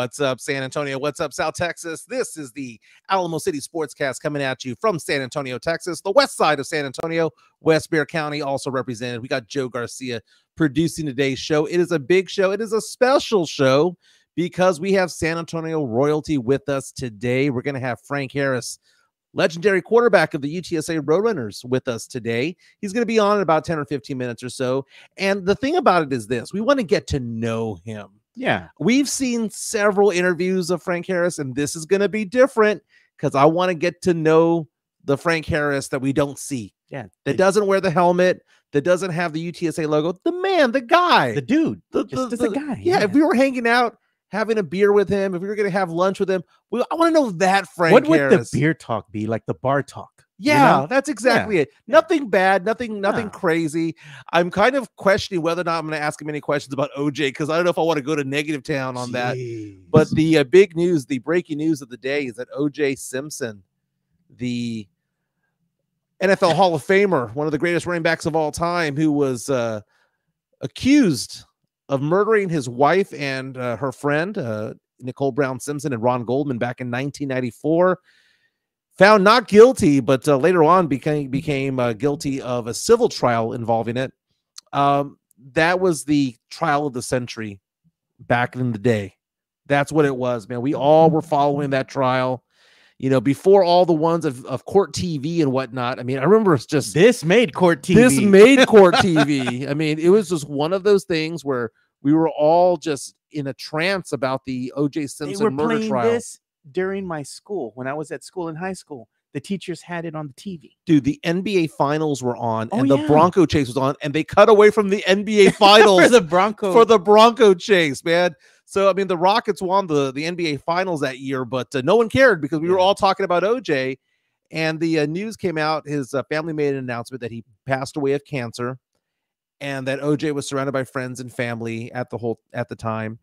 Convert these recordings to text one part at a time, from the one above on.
What's up, San Antonio? What's up, South Texas? This is the Alamo City Sportscast coming at you from San Antonio, Texas, the west side of San Antonio, West Bexar County, also represented. We got Joe Garcia producing today's show. It is a big show, it is a special show because we have San Antonio royalty with us today. We're going to have Frank Harris, legendary quarterback of the UTSA Roadrunners, with us today. He's going to be on in about 10 or 15 minutes or so. And the thing about it is this we want to get to know him. Yeah. We've seen several interviews of Frank Harris, and this is going to be different because I want to get to know the Frank Harris that we don't see. Yeah. That doesn't wear the helmet, that doesn't have the UTSA logo. The man, the guy, the dude, the, the, a the- guy. Yeah, if we were hanging out, having a beer with him, if we were going to have lunch with him, we, I want to know that Frank what would the beer talk be? Like the bar talk. You Yeah, know? that's exactly it. Nothing bad, nothing, nothing No. crazy. I'm kind of questioning whether or not I'm going to ask him any questions about OJ because I don't know if I want to go to negative town on that. But the uh, big news, the breaking news of the day is that OJ Simpson, the NFL Hall of Famer, one of the greatest running backs of all time, who was uh, accused of murdering his wife and uh, her friend, uh, Nicole Brown Simpson and Ron Goldman, back in 1994. Found not guilty, but uh, later on became became uh, guilty of a civil trial involving it. Um, that was the trial of the century back in the day. That's what it was, man. We all were following that trial. You know, before all the ones of, of court TV and whatnot. I mean, I remember it's just this made court TV. this made court TV. I mean, it was just one of those things where we were all just in a trance about the OJ they Simpson were murder playing trial. this during my school when I was at school in high school. The teachers had it on the TV. Dude, the NBA finals were on Oh, and the yeah. Bronco chase was on, and they cut away from the NBA finals for the Broncos. for the Bronco chase, man. So I mean, the Rockets won the the NBA finals that year, but uh, no one cared because we were all talking about OJ. And the uh, news came out. His uh, family made an announcement that he passed away of cancer, and that OJ was surrounded by friends and family at the whole at the time.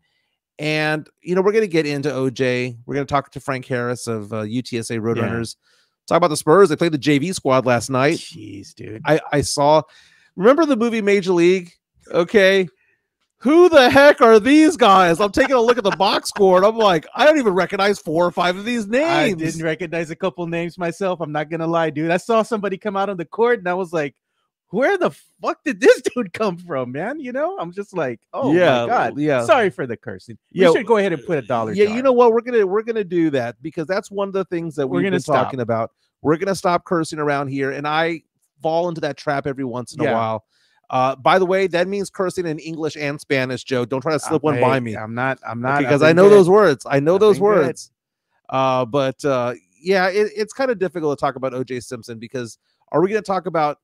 And you know, we're gonna get into OJ. We're gonna talk to Frank Harris of uh, UTSA Roadrunners. Talk about the Spurs. They played the JV squad last night. Jeez, dude. I I saw. Remember the movie Major League? Okay. Who the heck are these guys? I'm taking a look at the box score and I'm like, I don't even recognize four or five of these names. I didn't recognize a couple names myself. I'm not gonna lie, dude. I saw somebody come out on the court and I was like, where the fuck did this dude come from, man? You know, I'm just like, oh Yeah, my god. yeah. Sorry for the cursing. Yeah, we should go ahead and put a dollar. yeah, jar. you know what? We're gonna we're gonna do that because that's one of the things that We're gonna stop. talking about. We're gonna stop cursing around here, and I fall into that trap every once in a while. Uh, by the way, that means cursing in English and Spanish, Joe. Don't try to slip one by me. I'm not. I'm not because I know good. those words. I know I've those good. words. Uh, but uh, yeah, it, it's kind of difficult to talk about OJ Simpson because are we going to talk about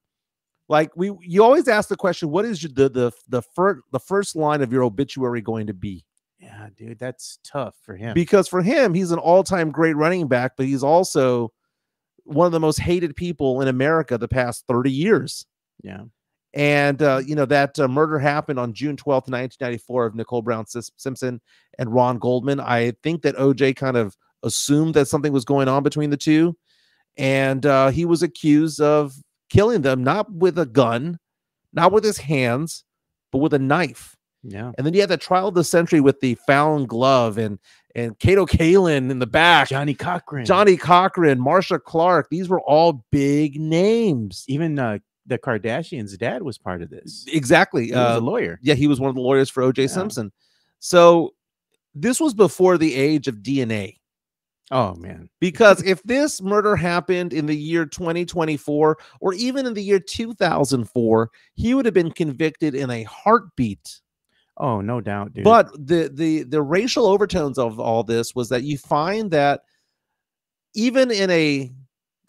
like we? You always ask the question, what is the the the first the first line of your obituary going to be? Yeah, dude, that's tough for him. Because for him, he's an all time great running back, but he's also one of the most hated people in America the past thirty years. yeah, And uh, you know that uh, murder happened on June twelfth, nineteen ninety four, of Nicole Brown Simpson and Ron Goldman. I think that OJ kind of assumed that something was going on between the two, and uh, he was accused of killing them not with a gun, not with his hands, but with a knife. yeah. And then you had the trial of the century with the found glove and and Kato Kaelin in the back, Johnnie Cochran, Johnnie Cochran, Marcia Clark. These were all big names. even uh, the Kardashians' dad was part of this. Exactly. He was Uh, a lawyer. yeah, he was one of the lawyers for OJ Yeah. Simpson. So this was before the age of DNA. Oh man, Because if this murder happened in the year 2024 or even in the year 2004, he would have been convicted in a heartbeat. oh no doubt, dude. But the the the racial overtones of all this was that you find that even in a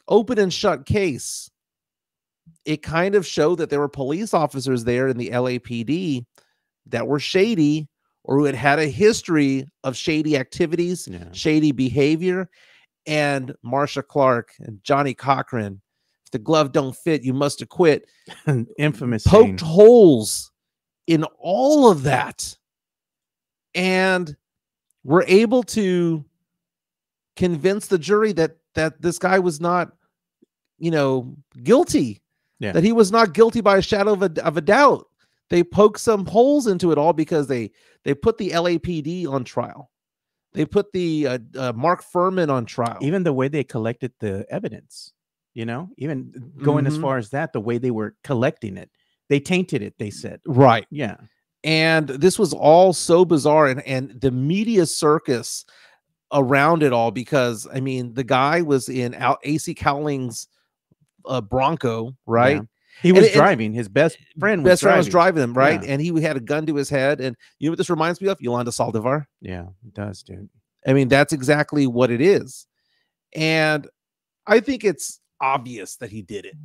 open and shut case, it kind of showed that there were police officers there in the LAPD that were shady or who had had a history of shady activities, yeah. shady behavior. And Marcia Clark and Johnnie Cochran, if the glove don't fit, you must acquit infamous poked scene. holes in all of that and were able to convince the jury that that this guy was not you know guilty Yeah. that he was not guilty by a shadow of a, of a doubt they poked some holes into it all because they they put the LAPD on trial They put the uh, uh, Mark Fuhrman on trial. Even the way they collected the evidence, you know, even going as Mhm. far as that, the way they were collecting it, they tainted it. They said, right. yeah, and this was all so bizarre and and the media circus around it all because i mean the guy was in Al- A.C. Cowlings' uh, bronco right yeah. He was and- driving. His best friend was best friend was driving. driving him right Yeah. and he had a gun to his head and you know what this reminds me of yolanda saldivar Yeah, it does, dude. i mean that's exactly what it is and i think it's obvious that he did it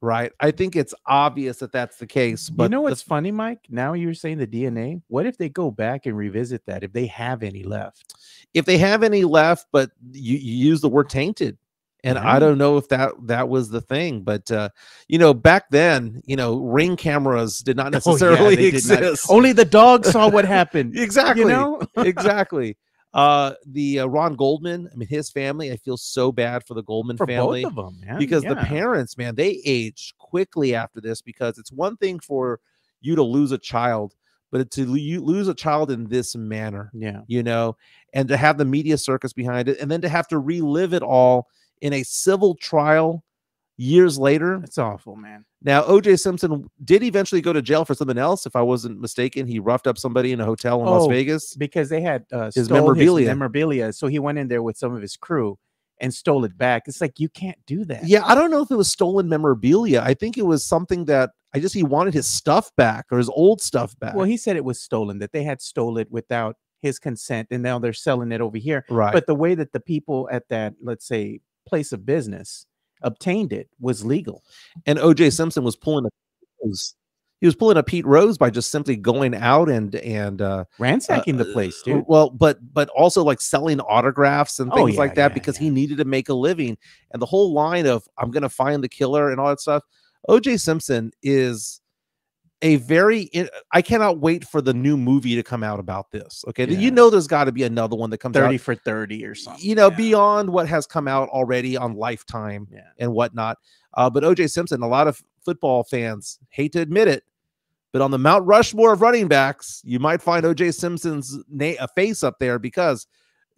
right i think it's obvious that that's the case but you know the what's funny, Mike? Now you're saying the DNA. What if they go back and revisit that? If they have any left, if they have any left, but you, you use the word tainted. And I don't know if that that was the thing, but uh, you know, back then, you know, ring cameras did not Oh, yeah, necessarily not- exist. Only the dog saw what happened. exactly, You know, exactly. Uh, the uh, Ron Goldman, I mean, his family. I feel so bad for the Goldman for family both of them, man. because the parents, man, they aged quickly after this. Because it's one thing for you to lose a child, but to lose a child in this manner, yeah, you know, and to have the media circus behind it, and then to have to relive it all in a civil trial years later. it's awful, man. Now, OJ Simpson did eventually go to jail for something else, if I wasn't mistaken. He roughed up somebody in a hotel in Las Oh, Vegas. because they had uh, His memorabilia. memorabilia. So he went in there with some of his crew and stole it back. It's like you can't do that. Yeah, I don't know if it was stolen memorabilia. I think it was something that I just he wanted his stuff back or his old stuff back. Well, he said it was stolen. That they had stole it without his consent, and now they're selling it over here. right. But the way that the people at that, let's say, place of business obtained it was legal. and OJ Simpson was pulling a he was pulling a Pete Rose by just simply going out and and uh Ransacking the uh, place, uh, dude. Well, but but also like selling autographs and Oh, things like that yeah, because yeah. he needed to make a living. And the whole line of I'm gonna find the killer and all that stuff. OJ Simpson is a very I cannot wait for the new movie to come out about this. Okay. Yeah. You know there's gotta be another one that comes out. 30 for 30 or something. You know, yeah. beyond what has come out already on Lifetime Yeah. and whatnot. Uh, but OJ Simpson, a lot of football fans hate to admit it, but on the Mount Rushmore of running backs, you might find OJ Simpson's na- a face up there because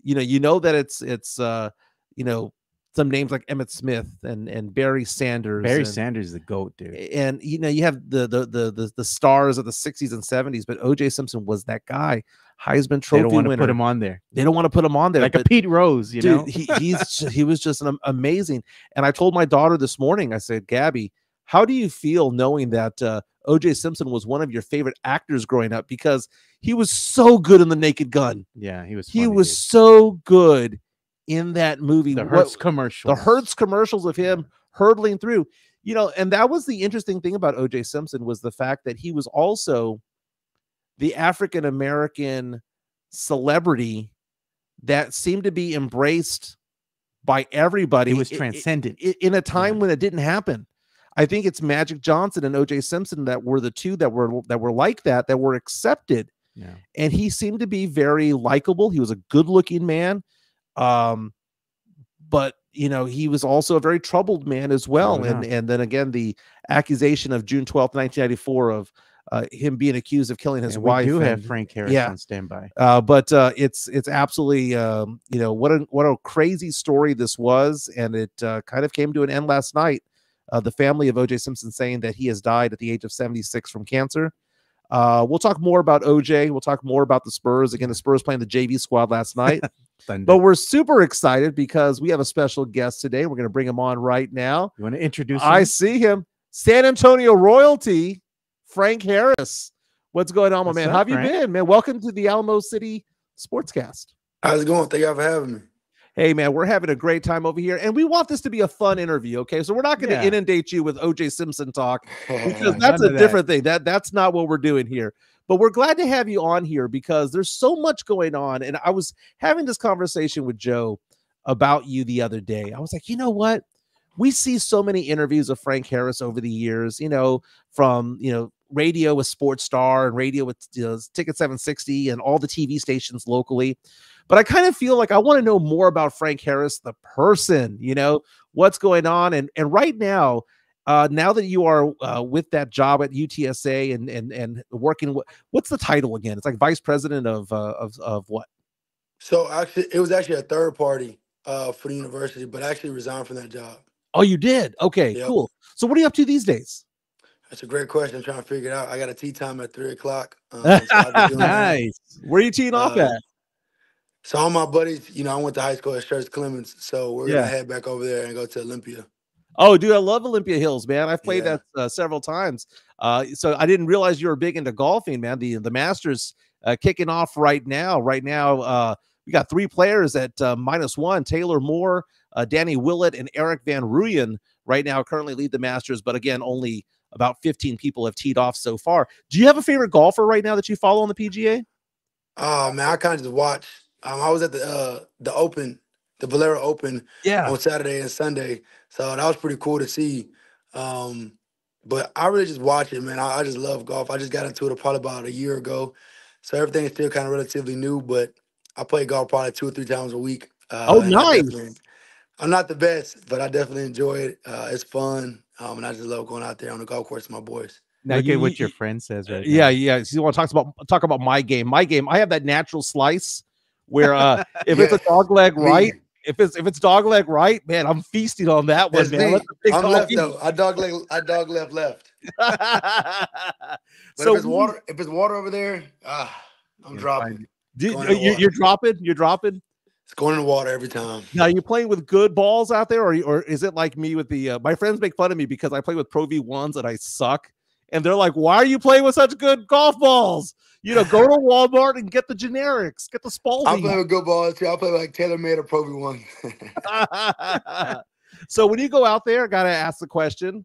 you know you know that it's it's uh you know some names like Emmitt Smith and and Barry Sanders. Barry and, Sanders is the goat, dude. and you know you have the the the the, the stars of the 60s and 70s, but OJ Simpson was that guy, Heisman Trophy They don't want to put him on there. they don't want to put him on there, Like a Pete Rose, you dude, know? he, he's he was just an amazing. And I told my daughter this morning, I said, Gabby, how do you feel knowing that uh, OJ Simpson was one of your favorite actors growing up because he was so good in The Naked Gun. yeah, he was He was dude. so good in that movie. the Hertz commercial. the Hertz commercials of him hurtling through. You know, and that was the interesting thing about OJ Simpson was the fact that he was also the African American celebrity that seemed to be embraced by everybody. He was transcendent. in a time when it didn't happen. I think it's Magic Johnson and OJ Simpson that were the two that were that were like that that were accepted yeah. and he seemed to be very likable. He was a good-looking man, um, but you know he was also a very troubled man as well. Oh, And and then again, the accusation of June twelfth, nineteen ninety four, of uh, him being accused of killing his And wife. We do have Frank Harris yeah. on standby. uh, but uh, it's it's absolutely um, you know what a what a crazy story this was, and it uh, kind of came to an end last night. Uh, the family of OJ Simpson saying that he has died at the age of 76 from cancer. Uh, we'll talk more about OJ. We'll talk more about the Spurs. Again, the Spurs playing the JV squad last night. Thunder. but we're super excited because we have a special guest today. We're going to bring him on right now. you want to introduce I see him, San Antonio royalty, Frank Harris. What's going on, my What's man? up, How have you Frank? been, man? Welcome to the Alamo City Sportscast. How's it going? Thank y'all for having me. Hey, man, we're having a great time over here, and we want this to be a fun interview. Okay, so we're not going to Yeah. inundate you with OJ Simpson talk because that's of a that. different thing. That that's not what we're doing here. But we're glad to have you on here because there's so much going on. And I was having this conversation with Joe about you the other day. I was like, you know what? We see so many interviews of Frank Harris over the years, you know, from you know radio with Sports Star and radio with you know, Ticket 760 and all the TV stations locally. But I kind of feel like I want to know more about Frank Harris, the person, you know, what's going on. And and right now, uh, now that you are uh, with that job at UTSA and and and working, what what's the title again? It's like vice president of uh, of of what? So actually, it was actually a third party uh, for the university, but I actually resigned from that job. Oh, you did? Okay, Yep. cool. So what are you up to these days? That's a great question. I'm trying to figure it out. I got a tee time at three o'clock. Um, so, I'll be doing that. nice. Where are you teeing off Uh, at? So all my buddies, you know, I went to high school at Church Clemens, so we're Yeah. gonna head back over there and go to Olympia. Oh, dude, I love Olympia Hills, man. I've played Yeah. that uh, several times. Uh, so I didn't realize you were big into golfing, man. The the Masters uh, kicking off right now. Right now, uh, we got three players at uh, minus one: Taylor Moore, uh, Danny Willett, and Erik van Rooyen. Right now, currently lead the Masters, but again, only about 15 people have teed off so far. Do you have a favorite golfer right now that you follow on the PGA? Oh man, I kind of just watched. Um, I was at the uh, the Open, the Valero Open Yeah. on Saturday and Sunday, so that was pretty cool to see. Um, but I really just watch it, man. I, I just love golf. I just got into it probably about a year ago, so everything is still kind of relatively new. But I play golf probably two or three times a week. Uh, Oh, I nice. definitely- I'm not the best, but I definitely enjoy it. Uh, it's fun, um, and I just love going out there on the golf course with my boys. Now, Look you- at what you- your friend says right yeah, now. yeah. So you want to talk about talk about my game? My game. I have that natural slice where uh, if it's a dog leg right, if it's if it's dog leg right, man, I'm feasting on that one, That's man. me. Let the big I'm left eat. though. I dog leg. I dog left left. But so if it's water, if it's water over there, ah, I'm Yeah, dropping. fine. do- going in the you, water. you're dropping. You're dropping. It's going in the water every time. Now you're playing with good balls out there, or or is it like me with the? Uh, my friends make fun of me because I play with Pro V ones and I suck, and they're like, "Why are you playing with such good golf balls? You know, go to Walmart and get the generics, get the Spalding." play with good balls too. I play like Taylor made a Pro one. so when you go out there, gotta ask the question.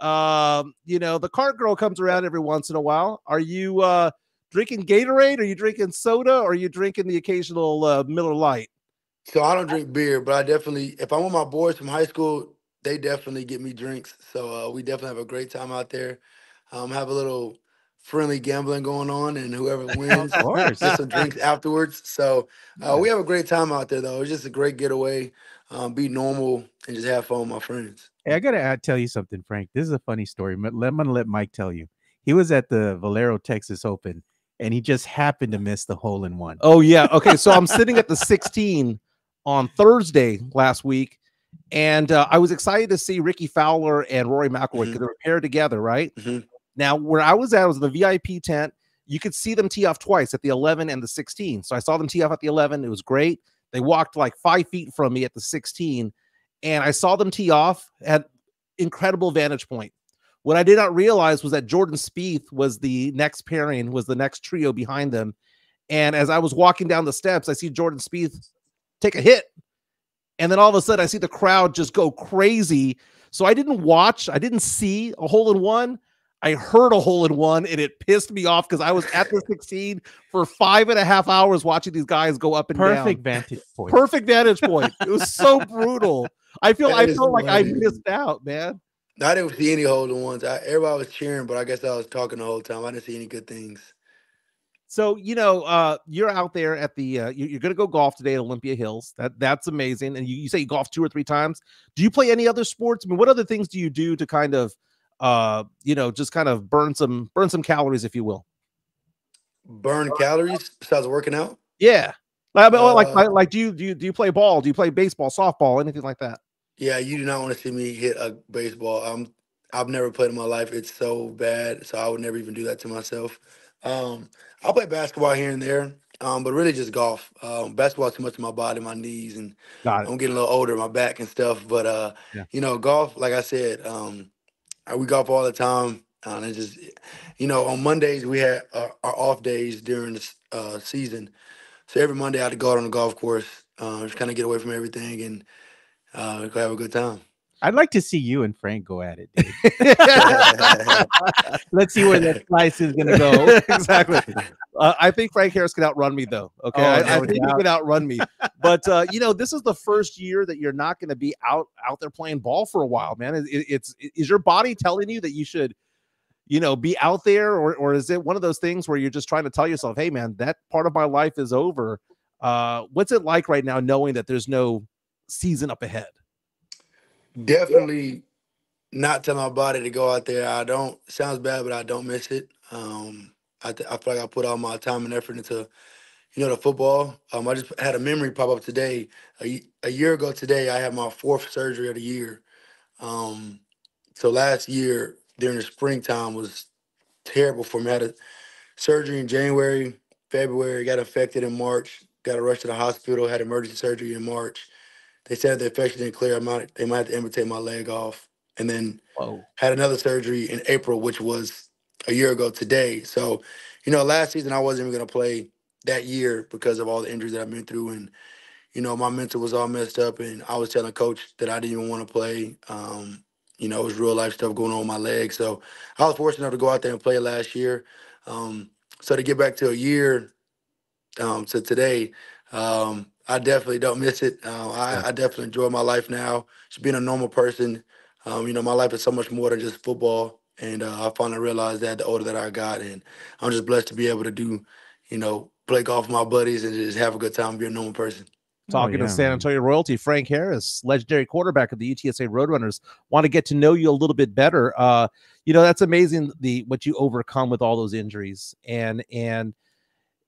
Um, you know, the cart girl comes around every once in a while. Are you uh drinking Gatorade? Are you drinking soda? Or are you drinking the occasional uh, Miller Lite? so I don't drink beer, but I definitely, if I'm with my boys from high school, they definitely get me drinks. So uh, we definitely have a great time out there. Um, have a little friendly gambling going on, and whoever wins Of course. get some drinks afterwards. So uh, we have a great time out there, though. It's just a great getaway. Um, be normal and just have fun with my friends. Hey, I gotta add, tell you something, Frank. This is a funny story. but let- I'm gonna let Mike tell you. He was at the Valero Texas Open, and he just happened to miss the hole in one. Oh yeah. Okay. So I'm sitting at the 16 on Thursday last week, and uh, I was excited to see Rickie Fowler and Rory McIlroy because Mhm. they were paired together, right? Mhm. Now, where I was at was the VIP tent. You could see them tee off twice at the 11 and the 16. So I saw them tee off at the 11. It was great. They walked like five feet from me at the 16, and I saw them tee off at incredible vantage point. What I did not realize was that Jordan Spieth was the next pairing, was the next trio behind them. And as I was walking down the steps, I see Jordan Spieth take a hit. And then all of a sudden, I see the crowd just go crazy. So I didn't watch, I didn't see a hole in one. I heard a hole in one and it pissed me off because I was at the 16 for five and a half hours watching these guys go up and Perfect down. vantage point. Perfect vantage point. It was so brutal. I feel That I is felt like I funny. missed out, man. I didn't see any hole in ones. I, everybody was cheering, but I guess I was talking the whole time. I didn't see any good things. So you know, uh, you're out there at the. Uh, you, you're going to go golf today at Olympia Hills. That that's amazing. And you, you say you golf two or three times. Do you play any other sports? I mean, what other things do you do to kind of, uh, you know, just kind of burn some burn some calories, if you will? Burn calories besides working out. Yeah. Like, I mean, like, Uh, like, like, do you do you do you play ball? Do you play baseball, softball, anything like that? Yeah, you do not want to see me hit a baseball. Um, I've never played in my life. It's so bad, so I would never even do that to myself. Um, I'll play basketball here and there, um, but really just golf. Um, basketball too much to my body, my knees, and I'm getting a little older, my back and stuff. But uh, Yeah. you know, golf, like I said, um, We golf all the time. Uh, and it's just, you know, on Mondays we had our, our off days during the uh, season. So every Monday I had to go out on the golf course, uh, just kind of get away from everything and uh, go have a good time. I'd like to see you and Frank go at it. Dude. Let's see where that slice is gonna go. exactly. Uh, I think Frank Harris can outrun me, though. Okay, Oh, I, I no think he doubt. can outrun me. But uh, you know, this is the first year that you're not going to be out out there playing ball for a while, man. It, it- it's is your body telling you that you should, you know, be out there, or or is it one of those things where you're just trying to tell yourself, hey, man, that part of my life is over. Uh, what's it like right now, knowing that there's no season up ahead? Definitely not tell my body to go out there. I don't. Sounds bad, but I don't miss it. Um, I th- I feel like I put all my time and effort into, you know, the football. Um, I just had a memory pop up today. A, a year ago today, I had my fourth surgery of the year. Um, so last year during the springtime was terrible for me. I had a surgery in January, February, got infected in March, got rushed to the hospital, had emergency surgery in March. They said the infection didn't clear. I might, they might have to amputate my leg off. And then Whoa. had another surgery in April, which was a year ago today. So, you know, last season I wasn't even going to play that year because of all the injuries that I've been through. And, you know, my mental was all messed up. And I was telling coach that I didn't even want to play. Um, you know, it was real life stuff going on with my leg. So I was fortunate enough to go out there and play last year. Um, so to get back to a year um, to today, um, I definitely don't miss it. Uh, I, I, definitely enjoy my life now. Just being a normal person. Um, you know, my life is so much more than just football. And uh, I finally realized that the older that I got, and I'm just blessed to be able to do, you know, play golf with my buddies and just have a good time, be a normal person. Talking oh, yeah, to San Antonio royalty, Frank Harris, legendary quarterback of the UTSA Roadrunners, want to get to know you a little bit better. Uh, you know, that's amazing the what you overcome with all those injuries, and and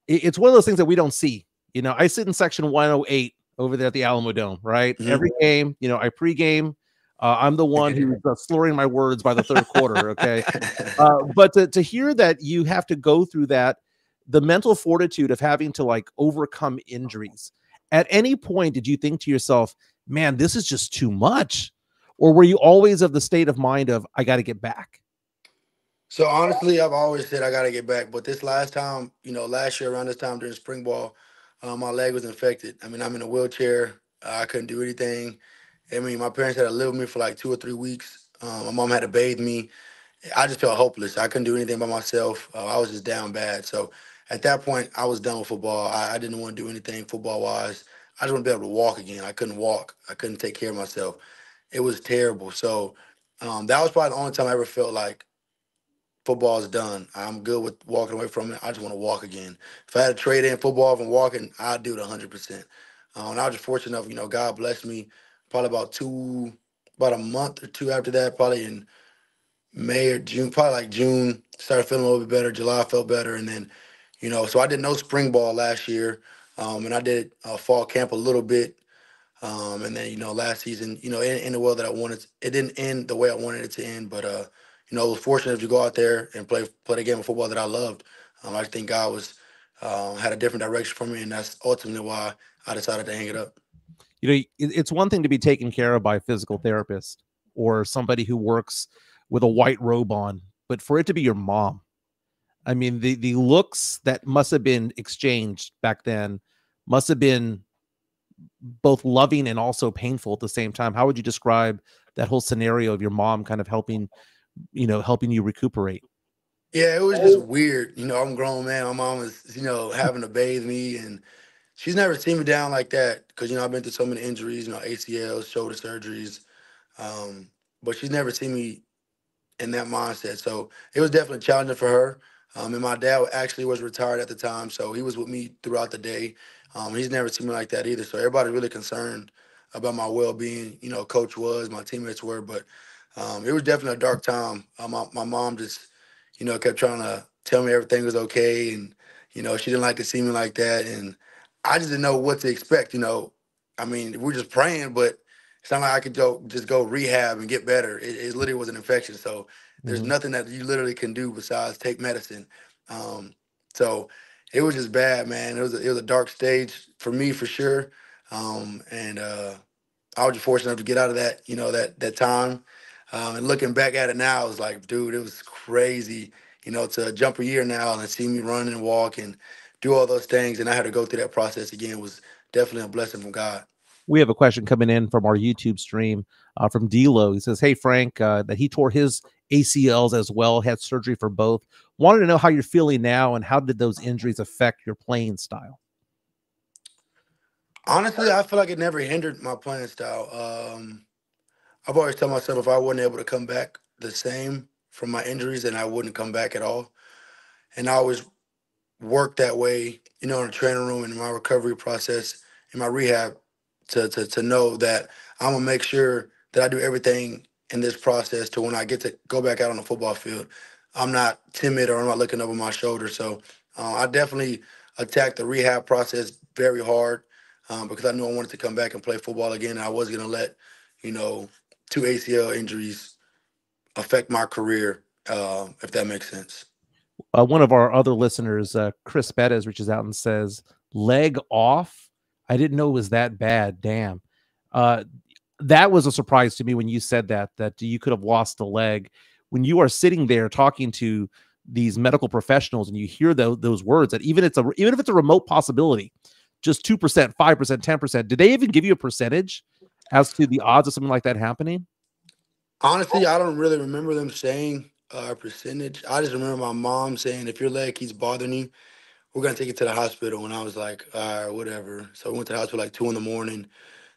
it's one of those things that we don't see. You know, I sit in section 108 over there at the Alamodome, right? Mm-hmm. Every game, you know, I pregame. Uh, I'm the one who's uh, slurring my words by the third quarter. Okay, uh, but to, to hear that you have to go through that, the mental fortitude of having to like overcome injuries at any point did you think to yourself, man, this is just too much? Or were you always of the state of mind of, I got to get back? So honestly, I've always said I got to get back. But this last time, you know, last year around this time during spring ball, uh, my leg was infected. I mean, I'm in a wheelchair. I couldn't do anything. I mean, my parents had to live with me for like two or three weeks. Um, my mom had to bathe me. I just felt hopeless. I couldn't do anything by myself. Uh, I was just down bad. So at that point, I was done with football. I, I didn't want to do anything football wise. I just want to be able to walk again. I couldn't walk. I couldn't take care of myself. It was terrible. So um, that was probably the only time I ever felt like football is done. I'm good with walking away from it. I just want to walk again. If I had to trade in football and walking, I'd do it 100%. Um, and I was just fortunate enough, you know, God blessed me probably about two, about a month or two after that, probably in May or June, probably like June, started feeling a little bit better. July felt better. And then you know, so I did no spring ball last year, um, and I did uh, fall camp a little bit, um, and then you know last season, you know, in, in the way that I wanted, it didn't end the way I wanted it to end, but uh, you know, I was fortunate to go out there and play play the game of football that I loved. Um, I think God was uh, had a different direction for me, and that's ultimately why I decided to hang it up. You know, it's one thing to be taken care of by a physical therapist or somebody who works with a white robe on, but for it to be your mom I mean, the the looks that must have been exchanged back then must have been both loving and also painful at the same time. How would you describe that whole scenario of your mom kind of helping, you know, helping you recuperate? Yeah, it was just weird. You know, I'm grown man. My mom was, you know, having to bathe me and she's never seen me down like that because you know I've been through so many injuries, you know, ACLs, shoulder surgeries, um, but she's never seen me in that mindset. So it was definitely challenging for her. Um, and my dad actually was retired at the time, so he was with me throughout the day. Um, he's never seen me like that either. So everybody really concerned about my well-being. You know, coach was, my teammates were, but um, it was definitely a dark time. Uh, my, my mom just, you know, kept trying to tell me everything was okay, and you know, she didn't like to see me like that, and I just didn't know what to expect. You know, I mean, we're just praying, but it's not like I could go just go rehab and get better. It, it literally was an infection, so there's mm-hmm. nothing that you literally can do besides take medicine. Um, so it was just bad, man. It was a, it was a dark stage for me for sure. Um, and uh, I was just fortunate enough to get out of that, you know, that that time. Um, and looking back at it now, it was like, dude, it was crazy, you know, to jump a year now and see me run and walk and do all those things, and I had to go through that process again was definitely a blessing from God. We have a question coming in from our YouTube stream uh, from D'Lo. He says, "Hey Frank, uh, that he tore his ACLs as well, had surgery for both. Wanted to know how you're feeling now and how did those injuries affect your playing style? Honestly, I feel like it never hindered my playing style. Um, I've always told myself if I wasn't able to come back the same from my injuries, then I wouldn't come back at all. And I always worked that way, you know, in the training room and in my recovery process, in my rehab, to to to know that I'm gonna make sure that I do everything in this process to when I get to go back out on the football field, I'm not timid or I'm not looking over my shoulder. So uh, I definitely attacked the rehab process very hard um, because I knew I wanted to come back and play football again. I wasn't going to let, you know, two ACL injuries affect my career, uh, if that makes sense. Uh, one of our other listeners, uh, Chris Bettis, reaches out and says, leg off. I didn't know it was that bad. Damn. Uh, that was a surprise to me when you said that, that you could have lost a leg. When you are sitting there talking to these medical professionals and you hear those, those words that even it's a even if it's a remote possibility, just 2%, 5%, 10%, did they even give you a percentage as to the odds of something like that happening? Honestly, I don't really remember them saying a percentage. I just remember my mom saying, if your leg keeps bothering you, we're gonna take you to the hospital. And I was like, all right, whatever. So we went to the hospital like two in the morning.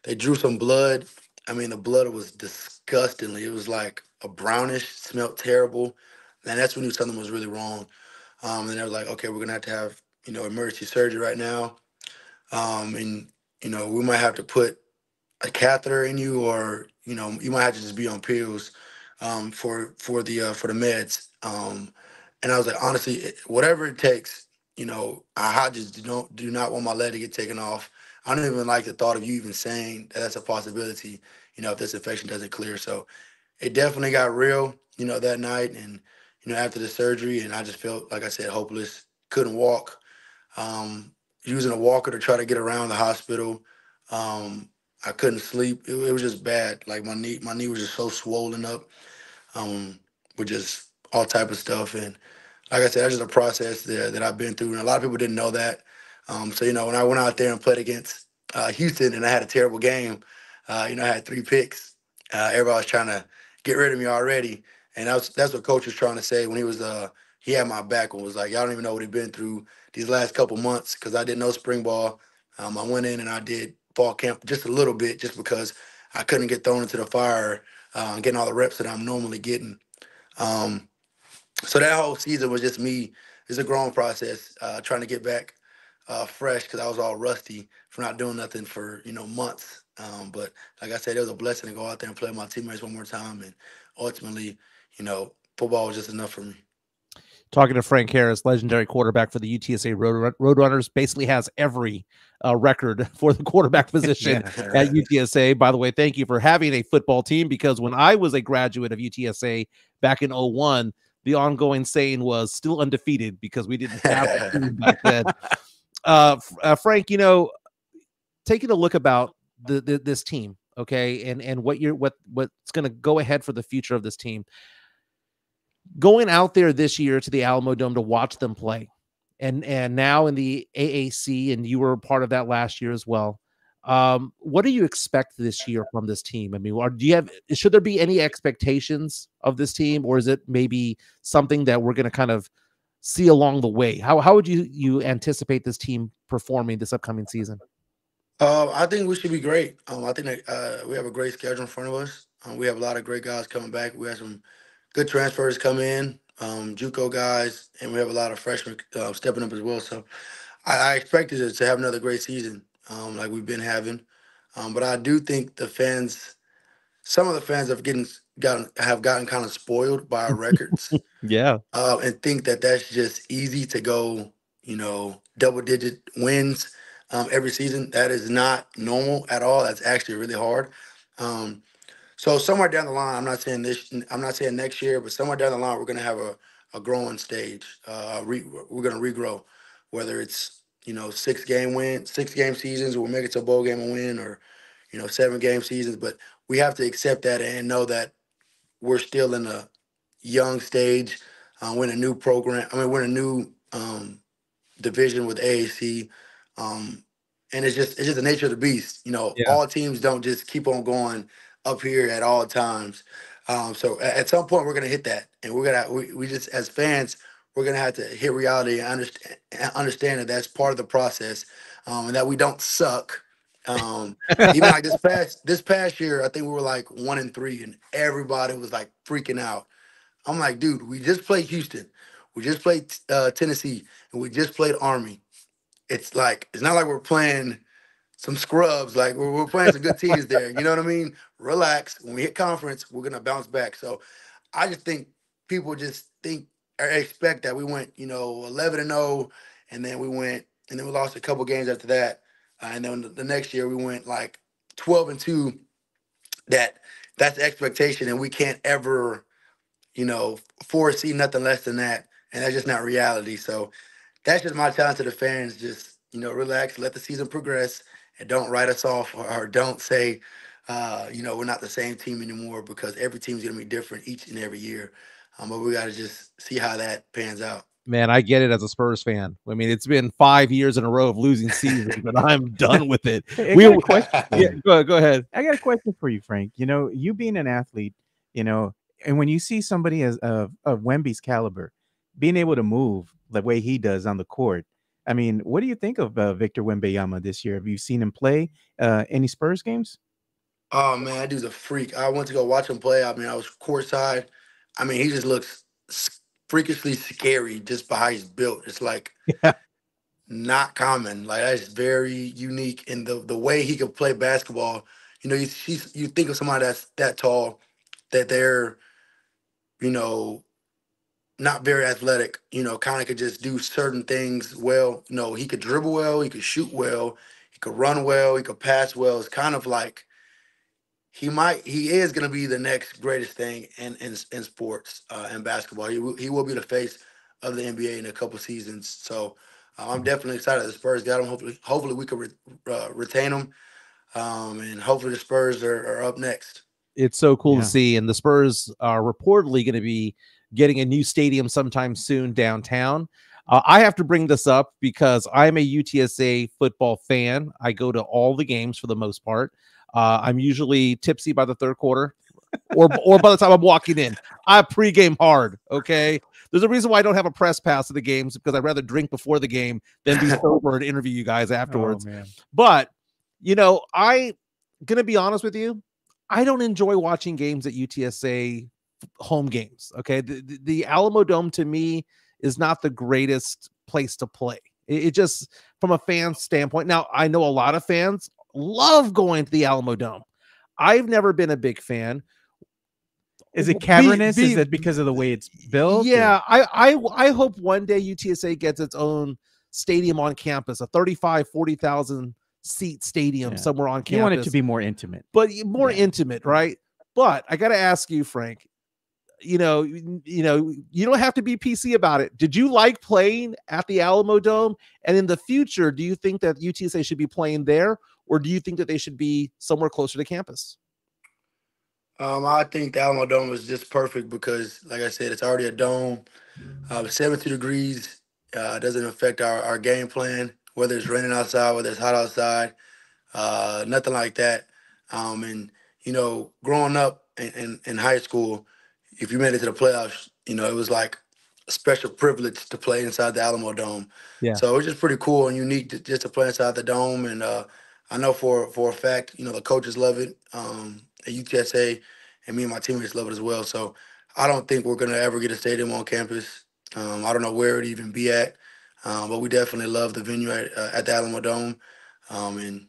They drew some blood. I mean, the blood was disgustingly. It was like a brownish, smelled terrible. And that's when knew something was really wrong. Um, and they were like, okay, we're gonna have to have you know emergency surgery right now, um, and you know we might have to put a catheter in you, or you know you might have to just be on pills um, for for the uh, for the meds. Um, and I was like, honestly, whatever it takes, you know, I just don't do not want my leg to get taken off. I don't even like the thought of you even saying that that's a possibility. You know, if this infection doesn't clear, so it definitely got real. You know, that night, and you know, after the surgery, and I just felt like I said, hopeless. Couldn't walk. Um, using a walker to try to get around the hospital. Um, I couldn't sleep. It, it, was just bad. Like my knee, my knee was just so swollen up, um, with just all type of stuff. And like I said, that's just a process that, that I've been through. And a lot of people didn't know that. Um, so you know, when I went out there and played against uh, Houston, and I had a terrible game, uh, you know, I had three picks. Uh, everybody was trying to get rid of me already, and that's that's what coach was trying to say when he was uh he had my back and was like, y'all don't even know what he's been through these last couple months because I didn't know spring ball. Um, I went in and I did fall camp just a little bit just because I couldn't get thrown into the fire uh, getting all the reps that I'm normally getting. Um, so that whole season was just me. It's a growing process, uh, trying to get back uh, fresh because I was all rusty for not doing nothing for you know months. Um, but like I said, it was a blessing to go out there and play with my teammates one more time, and ultimately, you know, football was just enough for me talking to Frank Harris, legendary quarterback for the UTSA Road Roadrunners, basically has every uh, record for the quarterback position yeah. at UTSA. By the way, thank you for having a football team because when I was a graduate of UTSA back in 01, the ongoing saying was still undefeated because we didn't have a team back then. Uh, uh, Frank, you know, taking a look about the, the, this team, okay, and and what you're what what's going to go ahead for the future of this team going out there this year to the Alamodome to watch them play, and and now in the AAC, and you were part of that last year as well. Um, what do you expect this year from this team? I mean, are, do you have should there be any expectations of this team, or is it maybe something that we're going to kind of see along the way? How how would you you anticipate this team performing this upcoming season? Uh, I think we should be great. Um, I think that, uh, we have a great schedule in front of us. Um, we have a lot of great guys coming back. We have some good transfers come in, um, JUCO guys, and we have a lot of freshmen uh, stepping up as well. So I, I expected it to have another great season, um, like we've been having. Um, but I do think the fans, some of the fans have getting gotten have gotten kind of spoiled by our records. yeah, uh, and think that that's just easy to go, you know, double digit wins um, every season. That is not normal at all. That's actually really hard. Um, so somewhere down the line, I'm not saying this, I'm not saying next year, but somewhere down the line, we're going to have a, a growing stage. Uh, re, we're going to regrow, whether it's you know six game win, six game seasons, we'll make it to a bowl game and win, or you know seven game seasons. But we have to accept that and know that we're still in a young stage. Uh, we're in a new program. I mean, we're in a new um, division with AAC. Um, and it's just it's just the nature of the beast. You know, yeah. all teams don't just keep on going up here at all times. Um, so at, some point we're gonna hit that, and we're gonna we, we just as fans we're gonna have to hit reality and understand understand that that's part of the process, um, and that we don't suck. Um, even like this past this past year, I think we were like one and three, and everybody was like freaking out. I'm like, dude, we just played Houston, we just played uh, Tennessee, and we just played Army. It's like it's not like we're playing some scrubs. Like we're, we're playing some good teams there. You know what I mean? Relax. When we hit conference, we're gonna bounce back. So I just think people just think or expect that we went, you know, 11 and 0, and then we went and then we lost a couple games after that. Uh, and then the, next year we went like 12 and 2. That that's the expectation, and we can't ever, you know, foresee nothing less than that. And that's just not reality. So that's just my challenge to the fans. Just, you know, relax, let the season progress, and don't write us off or, or don't say, uh, you know, we're not the same team anymore because every team's gonna be different each and every year. Um, but we got to just see how that pans out. Man, I get it as a Spurs fan. I mean, it's been five years in a row of losing seasons, but I'm done with it. We- got question. Yeah, go, go ahead. I got a question for you, Frank. You know, you being an athlete, you know, and when you see somebody as of of Wemby's caliber being able to move the way he does on the court, I mean, what do you think of uh, Victor Wembanyama this year? Have you seen him play uh, any Spurs games? Oh man, that dude's a freak. I went to go watch him play. I mean, I was courtside. I mean, he just looks s- freakishly scary just by how he's built. It's like Yeah. not common. Like that's very unique in the the way he could play basketball. You know, you you think of somebody that's that tall, that they're, you know, not very athletic. You know, kind of could just do certain things well. You know, he could dribble well, he could shoot well, he could run well, he could pass well. It's kind of like he might he is going to be the next greatest thing in in, in sports uh, and basketball. He will, he will be the face of the NBA in a couple seasons. So uh, I'm definitely excited. The Spurs got him. Hopefully, hopefully we can re, uh, retain him, um, and hopefully the Spurs are, are up next. It's so cool Yeah. to see. And the Spurs are reportedly going to be getting a new stadium sometime soon downtown. Uh, I have to bring this up because I'm a UTSA football fan. I go to all the games for the most part. Uh, I'm usually tipsy by the third quarter, or or by the time I'm walking in. I pregame hard. Okay, there's a reason why I don't have a press pass to the games because I'd rather drink before the game than be sober and interview you guys afterwards. Oh. But you know, I gonna be honest with you, I don't enjoy watching games at UTSA home games. Okay, the, the, the Alamo Dome to me is not the greatest place to play. It, it just from a fan standpoint. Now I know a lot of fans love going to the Alamo Dome. I've never been a big fan. Is it cavernous? be- Is it because of the way it's built? or- Yeah, I, I I hope one day UTSA gets its own stadium on campus, a 35, 40,000 seat stadium Yeah. somewhere on campus. you want it to be more intimate. but more Yeah. intimate, right? But I got to ask you, Frank. You know, you you know, you don't have to be PC about it. Did you like playing at the Alamo Dome? And in the future, do you think that UTSA should be playing there, or do you think that they should be somewhere closer to campus? Um, I think the Alamo Dome is just perfect because, like I said, it's already a dome. Uh, 72 degrees uh, doesn't affect our, our game plan, whether it's raining outside, whether it's hot outside, uh, nothing like that. Um, and, you know, growing up in, in, in high school, if you made it to the playoffs, you know, it was like a special privilege to play inside the Alamo Dome. Yeah. So it was just pretty cool and unique to, just to play inside the dome. And uh, I know for for a fact, you know, the coaches love it. Um, at UTSA, and me and my teammates love it as well. So I don't think we're gonna ever get a stadium on campus. Um, I don't know where it'd even be at, um, but we definitely love the venue at, uh, at the Alamo Dome, um, and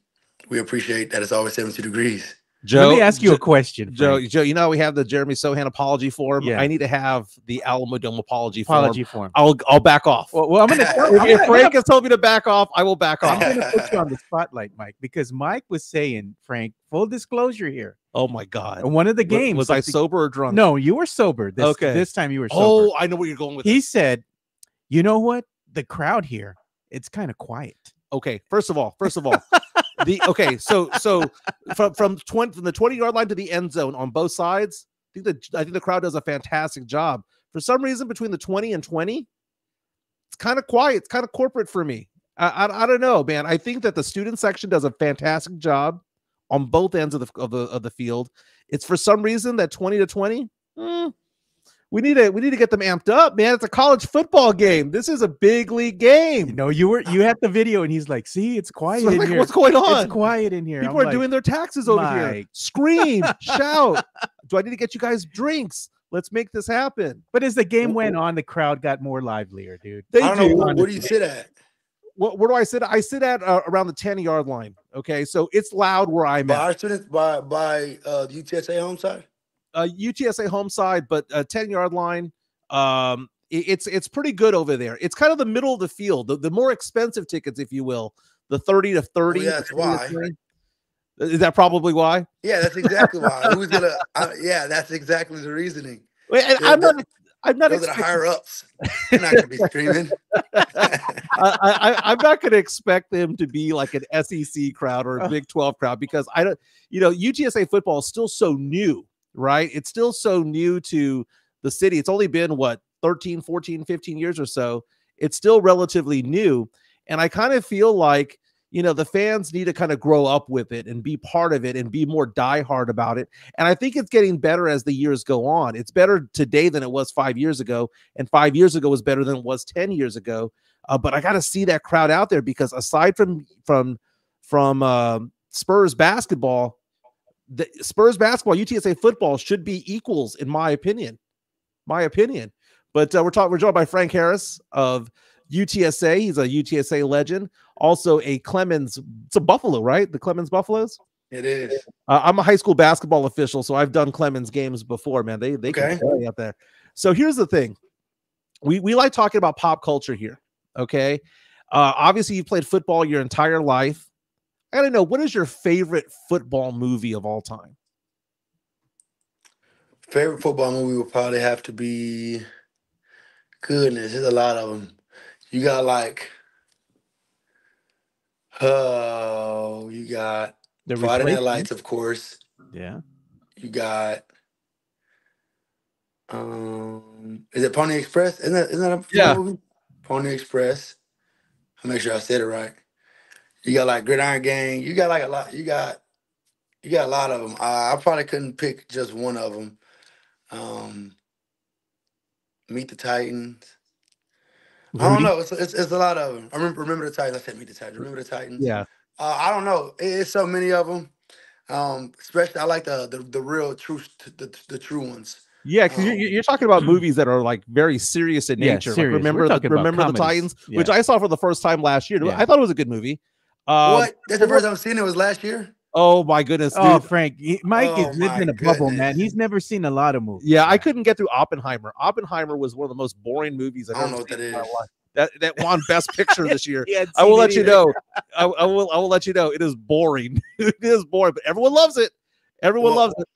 we appreciate that it's always 72 degrees. Joe, Let me ask you a question. Joe, Frank. Joe, you know we have the Jeremy Sochan apology form. Yeah. I need to have the Alamo Dome apology, form. apology form. I'll I'll back off. Well, well, I'm gonna. If, if Frank has told me to back off, I will back off. I'm gonna put you on the spotlight, Mike, because Mike was saying, Frank, full disclosure here. Oh my god! One of the games, was I like the- sober or drunk? No, you were sober. This, Okay. This time you were sober. Oh, I know where you're going with. he this. said, "You know what? The crowd here, it's kind of quiet." okay first of all first of all the okay so so from from 20 from the 20 yard line to the end zone on both sides i think the i think the crowd does a fantastic job. For some reason between the 20 and 20 it's kind of quiet it's kind of corporate for me. I, I i don't know man. I think that the student section does a fantastic job on both ends of the of the of the field. It's for some reason that 20 to 20 hmm, we need to we need to get them amped up man it's a college football game this is a big league game You know, you were you had the video, and he's like, "See, it's quiet So in like, here. what's going on It's quiet in here." People I'm are like, doing their taxes over here. Scream, shout. Do I need to get you guys drinks? Let's make this happen. But as the game went on, the crowd got more livelier, dude. They I don't do. know where, where do you sit at? Wh- where do I sit? I sit at uh, around the 10 yard line. Okay. So it's loud where I'm By at. our students, by by uh, the UTSA home side. Uh, UTSA home side, but uh, 10 yard line. Um, It- It's it's pretty good over there. It's kind of the middle of the field. The, the more expensive tickets, if you will, the 30 to 30. yeah, that's 30 why. 30. Is that probably why? Yeah, that's exactly why. Who's gonna? Uh, yeah, that's exactly the reasoning. Wait, and I'm not I'm not Those are higher ups. They're not gonna be screaming. I, I, I'm not going to expect them to be like an SEC crowd or a Oh. Big 12 crowd because I don't, you know, UTSA football is still so new, right? It's still so new to the city. It's only been what 13, 14, 15 years or so. It's still relatively new. And I kind of feel like, you know, the fans need to kind of grow up with it and be part of it and be more diehard about it. And I think it's getting better as the years go on. It's better today than it was five years ago. And five years ago was better than it was 10 years ago. Uh, but I got to see that crowd out there because aside from from from um Spurs basketball, the Spurs basketball, UTSA football should be equals in my opinion. My opinion. But uh, we're talking. We're joined by Frank Harris of UTSA. He's a UTSA legend, also a Clemens. It's a Buffalo, right? The Clemens Buffaloes. It is. Uh, I'm a high school basketball official, so I've done Clemens games before. Man, they they Okay. can play out there. So here's the thing: we we like talking about pop culture here. Okay, uh, obviously you've played football your entire life. I gotta know what is your favorite football movie of all time? Favorite football movie would probably have to be. Goodness, there's a lot of them. You got like. Oh, you got The Friday Night? Lights, of course. Yeah. You got. Um, is it Pony Express? Isn't that isn't that a Yeah. movie? Pony Express. I'll make sure I said it right. You got like Gridiron Gang. You got like a lot. You got you got a lot of them. I, I probably couldn't pick just one of them. Um, Meet the Titans. I don't Rudy? know. It's, it's, it's a lot of them. I remember remember the Titans. I said Meet the Titans. Remember the Titans. Yeah, Uh, I don't know. It- it's so many of them. Um, especially I like the the, the real true the, the true ones. yeah, because you're, Um, you're talking about movies that are like very serious in Yeah, nature. Like, serious. We're remember the remember the comedies. Titans, which I saw for the first time last year. Yeah. I thought it was a good movie. Um, what? That's the first I've seen it was last year. Oh my goodness, Oh. Frank, he- Mike Oh, is lived my in a bubble, man. He's never seen a lot of movies. Yeah, I couldn't get through Oppenheimer. Oppenheimer was one of the most boring movies I've I don't ever know what seen that in my is. life. That that won Best Picture this year. I will let it you know. I, I will. I will let you know. It is boring. it is boring, but everyone loves it. Everyone Well, loves it.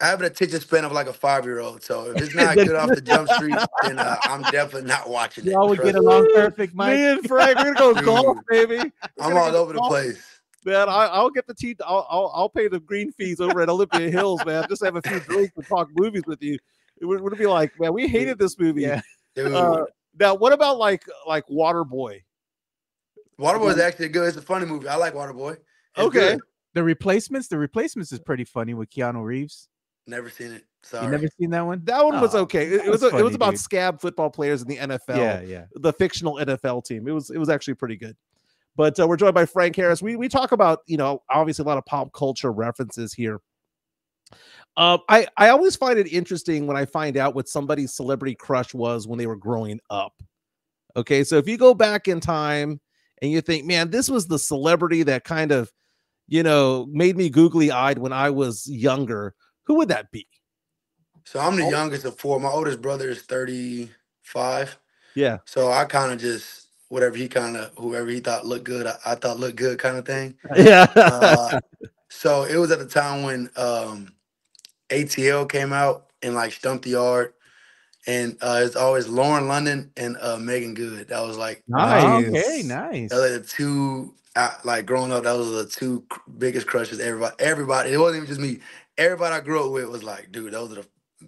I have an attention span of like a five year old, so if it's not good off the jump street, then uh, I'm definitely not watching it. Y'all would get along perfect, Mike. Me and Frank, we're gonna go golf, baby. I'm all go over the place. Man, I, I'll get the tee. I'll, I'll I'll pay the green fees over at Olympia Hills, man. Just have a few drinks and talk movies with you. It would, would be like, man, we hated this movie. Yeah. Uh, now, what about like like Waterboy? Waterboy is actually good. It's a funny movie. I like Waterboy. It's Okay. good. The replacements, the replacements is pretty funny with Keanu Reeves. Never seen it. Sorry. You never seen that one? That one was Oh, okay. It, it that was was it was about dude. scab football players in the NFL. Yeah, yeah. the fictional NFL team. It was it was actually pretty good. But uh, we're joined by Frank Harris. We we talk about you know obviously a lot of pop culture references here. Um, I I always find it interesting when I find out what somebody's celebrity crush was when they were growing up. Okay, so if you go back in time and you think, man, this was the celebrity that kind of, you know, made me googly eyed when I was younger, who would that be? So I'm the Oh. youngest of four. My oldest brother is 35. Yeah, So I kind of just whatever he kind of whoever he thought looked good, I, I thought looked good kind of thing. yeah, Uh, so it was at the time when um, ATL came out and like Stomp the Yard, and uh, it's always Lauren London and uh, Meagan Good. That was like Nice. Okay, nice. that was like the two uh, like growing up. That was the two cr- biggest crushes. Everybody, everybody. It wasn't even just me. Everybody I grew up with was like, dude, those are the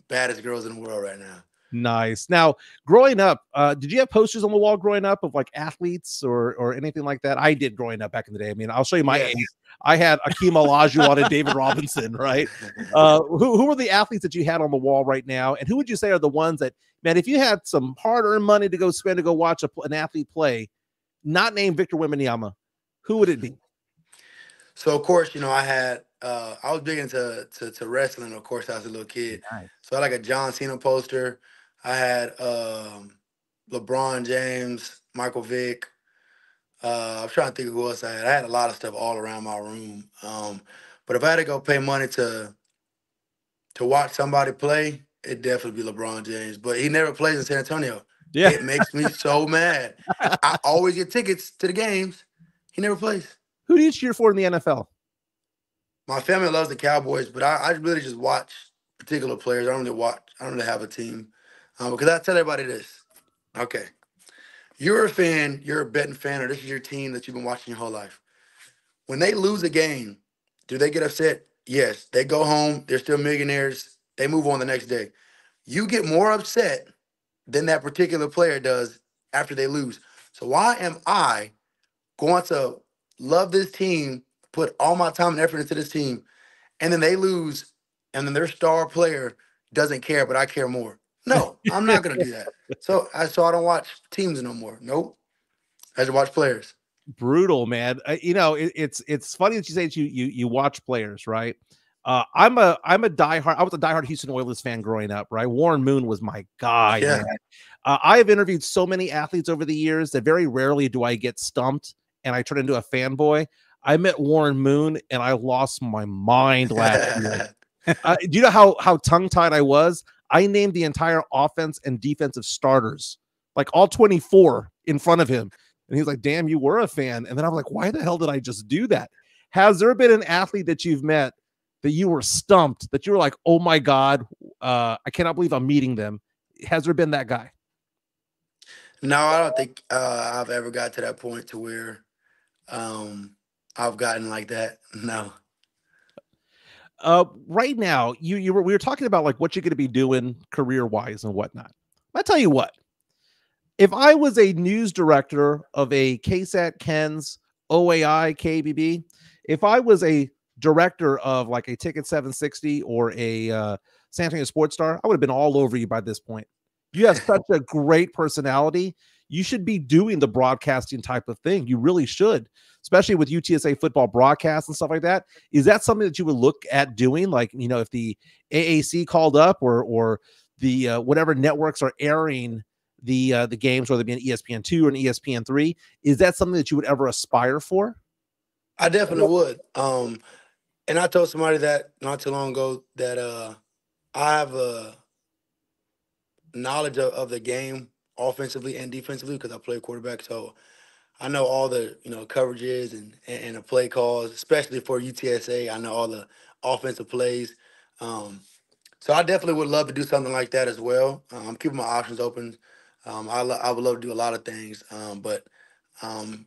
baddest girls in the world right now. Nice. Now, growing up, uh, did you have posters on the wall growing up of like athletes or or anything like that? I did growing up back in the day. I mean, I'll show you my Yes. age. I had Akeem Olajuwon and David Robinson, right? Uh, who who are the athletes that you had on the wall right now, and who would you say are the ones that, man, if you had some hard-earned money to go spend to go watch a, an athlete play, not named Victor Wembanyama, who would it be? So of course, you know, I had uh I was big into to, to wrestling, of course, as a little kid. Nice. So I had like a John Cena poster. I had um LeBron James, Michael Vick. Uh I'm trying to think of who else I had. I had a lot of stuff all around my room. Um, but if I had to go pay money to to watch somebody play, it'd definitely be LeBron James. But he never plays in San Antonio. Yeah. It makes me so mad. I always get tickets to the games. He never plays. Who do you cheer for in the NFL? My family loves the Cowboys, but I, I really just watch particular players. I don't really watch. I don't really have a team um, because I tell everybody this. Okay, you're a fan. You're a betting fan, or this is your team that you've been watching your whole life. When they lose a game, do they get upset? Yes. They go home. They're still millionaires. They move on the next day. You get more upset than that particular player does after they lose. So why am I going to love this team, put all my time and effort into this team, and then they lose, and then their star player doesn't care, but I care more? No, I'm not gonna do that. So I so I don't watch teams no more. Nope. I just watch players. Brutal, man. Uh, you know, it, it's it's funny that you say that you you you watch players, right? Uh, I'm a I'm a diehard. I was a diehard Houston Oilers fan growing up, right? Warren Moon was my guy. Yeah. Uh, I have interviewed so many athletes over the years that very rarely do I get stumped and I turn into a fanboy. I met Warren Moon and I lost my mind last year. Uh, do you know how how tongue tied I was? I named the entire offense and defensive starters, like all 24 in front of him. And he's like, damn, you were a fan. And then I'm like, why the hell did I just do that? Has there been an athlete that you've met that you were stumped, that you were like, oh my God, uh, I cannot believe I'm meeting them? Has there been that guy? No, I don't think uh, I've ever got to that point to where um, I've gotten like that. No. Uh, right now, you you were we were talking about like what you're going to be doing career wise and whatnot. I tell you what, if I was a news director of a KSAT KENS OAI KBB, if I was a director of like a Ticket 760 or a uh, San Antonio Sports Star, I would have been all over you by this point. You have such a great personality. You should be doing the broadcasting type of thing. You really should, especially with UTSA football broadcasts and stuff like that. Is that something that you would look at doing? Like, you know, if the AAC called up or or the uh, whatever networks are airing the uh, the games, whether it be an ESPN two or an ESPN three, is that something that you would ever aspire for? I definitely would. Um, and I told somebody that not too long ago that uh, I have a knowledge of, of the game offensively and defensively because I play quarterback. So I know all the you know coverages and, and and the play calls, especially for UTSA. I know all the offensive plays. Um, so I definitely would love to do something like that as well. Um, I'm keeping my options open. Um, I lo- I would love to do a lot of things, um, but um,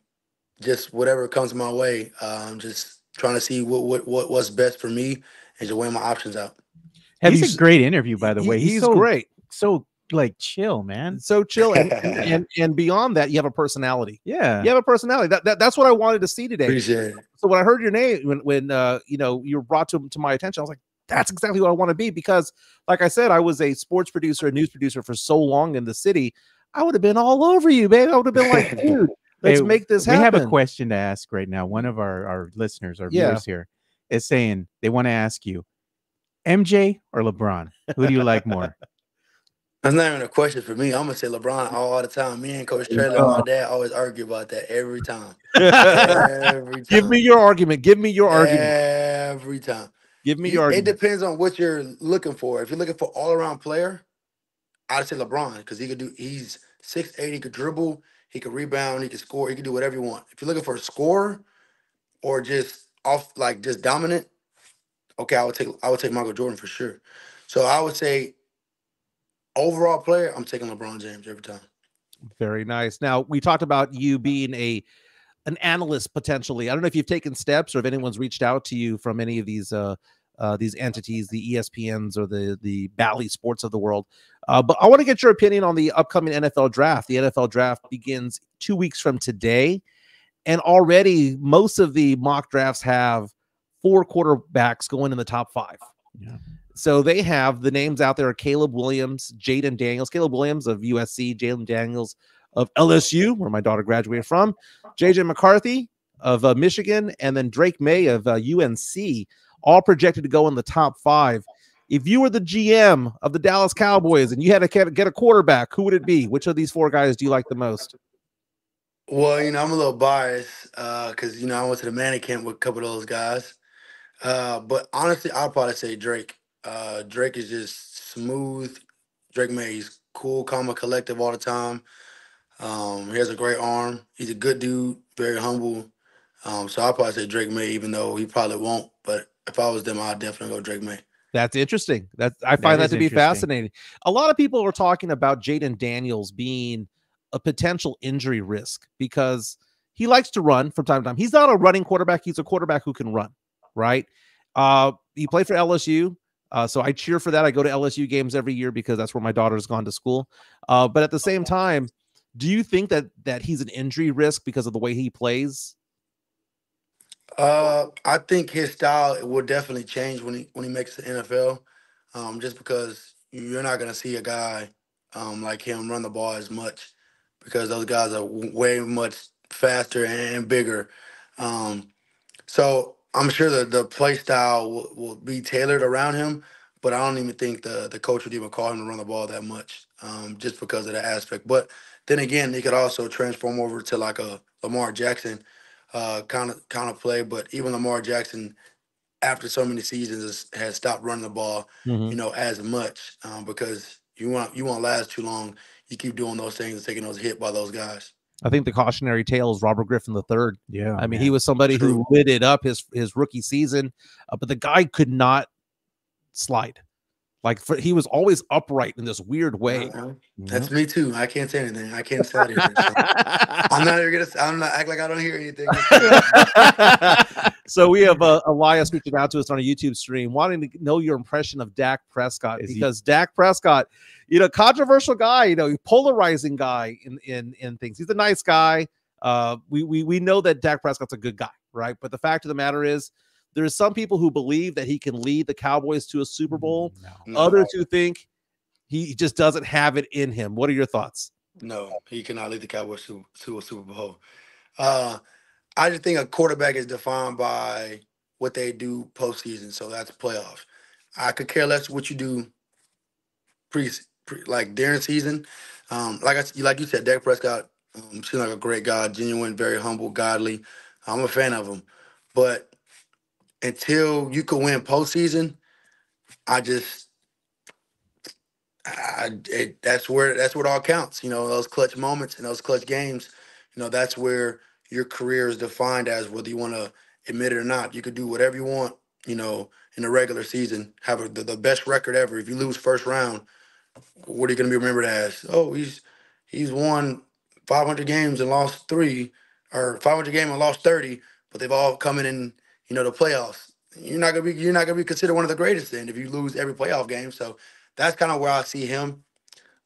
just whatever comes my way. Uh, I'm just trying to see what, what what what's best for me and just weighing my options out. Have he's you a s- great interview, by the He- way. he's so, great. So like chill, man. so chill and, and and beyond that you have a personality Yeah. you have a personality that, that that's what i wanted to see today Appreciate so when i heard your name when when uh you know you were brought to, to my attention i was like that's exactly what i want to be because like i said i was a sports producer a news producer for so long in the city i would have been all over you babe i would have been like dude let's Hey, make this we have a question to ask right now. One of our, our listeners, our Yeah. viewers here, is saying they want to ask you, MJ or LeBron? Who do you like more? That's not even a question for me. I'm gonna say LeBron all the time. Me and Coach Trey, and my dad always argue about that every time. Every time. give me your argument give me your argument Every time. give me You- your it argument depends on what you're looking for. If you're looking for all around player, I'd say LeBron because he could do. He's six eight. He could dribble. He could rebound. He could score. He could do whatever you want. If you're looking for a scorer or just off like just dominant, okay, I would take I would take Michael Jordan for sure. So I would say overall player, I'm taking LeBron James every time. Very nice. Now we talked about you being a an analyst potentially. I don't know if you've taken steps or if anyone's reached out to you from any of these uh, uh these entities, the ESPNs or the the Bally Sports of the world. Uh, but I want to get your opinion on the upcoming NFL draft. The NFL draft begins two weeks from today, and already most of the mock drafts have four quarterbacks going in the top five. Yeah. So they have the names out there: Caleb Williams, Jayden Daniels, Caleb Williams of USC, Jalen Daniels of LSU, where my daughter graduated from, JJ McCarthy of uh, Michigan, and then Drake Maye of uh, UNC, all projected to go in the top five. If you were the GM of the Dallas Cowboys and you had to get a quarterback, who would it be? Which of these four guys do you like the most? Well, you know, I'm a little biased because you know I went to the Manning camp with a couple of those guys. Uh, but honestly, I'll probably say Drake. Uh, Drake is just smooth. Drake Maye, he's cool, calm, and collective all the time. Um, he has a great arm. He's a good dude, very humble. Um, so I'll probably say Drake Maye, even though he probably won't. But if I was them, I'd definitely go Drake Maye. That's interesting. That I find that to be fascinating. A lot of people are talking about Jayden Daniels being a potential injury risk because he likes to run from time to time. He's not a running quarterback. He's a quarterback who can run, right? Uh, he played for LSU. Uh, so I cheer for that. I go to LSU games every year because that's where my daughter's gone to school. Uh, but at the same time, do you think that that he's an injury risk because of the way he plays? Uh, I think his style will definitely change when he when he makes the NFL. Um, just because you're not gonna see a guy um, like him run the ball as much because those guys are way much faster and bigger. Um, so I'm sure the the play style will, will be tailored around him, but I don't even think the the coach would even call him to run the ball that much, um, just because of that aspect. But then again, he could also transform over to like a Lamar Jackson uh, kind of kind of play. But even Lamar Jackson, after so many seasons, has, has stopped running the ball, you know, as much um, because you want you won't last too long. You keep doing those things and taking those hit by those guys. I think the cautionary tale is Robert Griffin III. Yeah. I mean, man. he was somebody who True. lit it up his his rookie season, uh, but the guy could not slide. Like for, he was always upright in this weird way. Uh-uh. Yeah. That's me too. I can't say anything. I can't say anything. So I'm not even gonna. I'm not act like I don't hear anything. so we have uh, Elias reaching out to us on a YouTube stream, wanting to know your impression of Dak Prescott Is he- because Dak Prescott, you know, controversial guy, you know, polarizing guy in in in things. He's a nice guy. Uh, we we we know that Dak Prescott's a good guy, right? But the fact of the matter is, there's some people who believe that he can lead the Cowboys to a Super Bowl. No. No, Others who think he just doesn't have it in him. What are your thoughts? no, he cannot lead the Cowboys to, to a Super Bowl. Uh, I just think a quarterback is defined by what they do postseason. So that's playoffs. I could care less what you do pre, pre like during season. Um, like I like you said, Dak Prescott um, seems like a great guy, genuine, very humble, godly. I'm a fan of him, but until you could win postseason, I just I, it, that's where that's it all counts. You know, those clutch moments and those clutch games. You know, that's where your career is defined as whether you want to admit it or not. You could do whatever you want. You know, in the regular season, have a, the, the best record ever. If you lose first round, what are you going to be remembered as? Oh, he's he's won 500 games and lost three, or 500 games and lost 30, but they've all come in in you know the playoffs. You're not gonna be you're not gonna be considered one of the greatest then if you lose every playoff game. So that's kind of where I see him.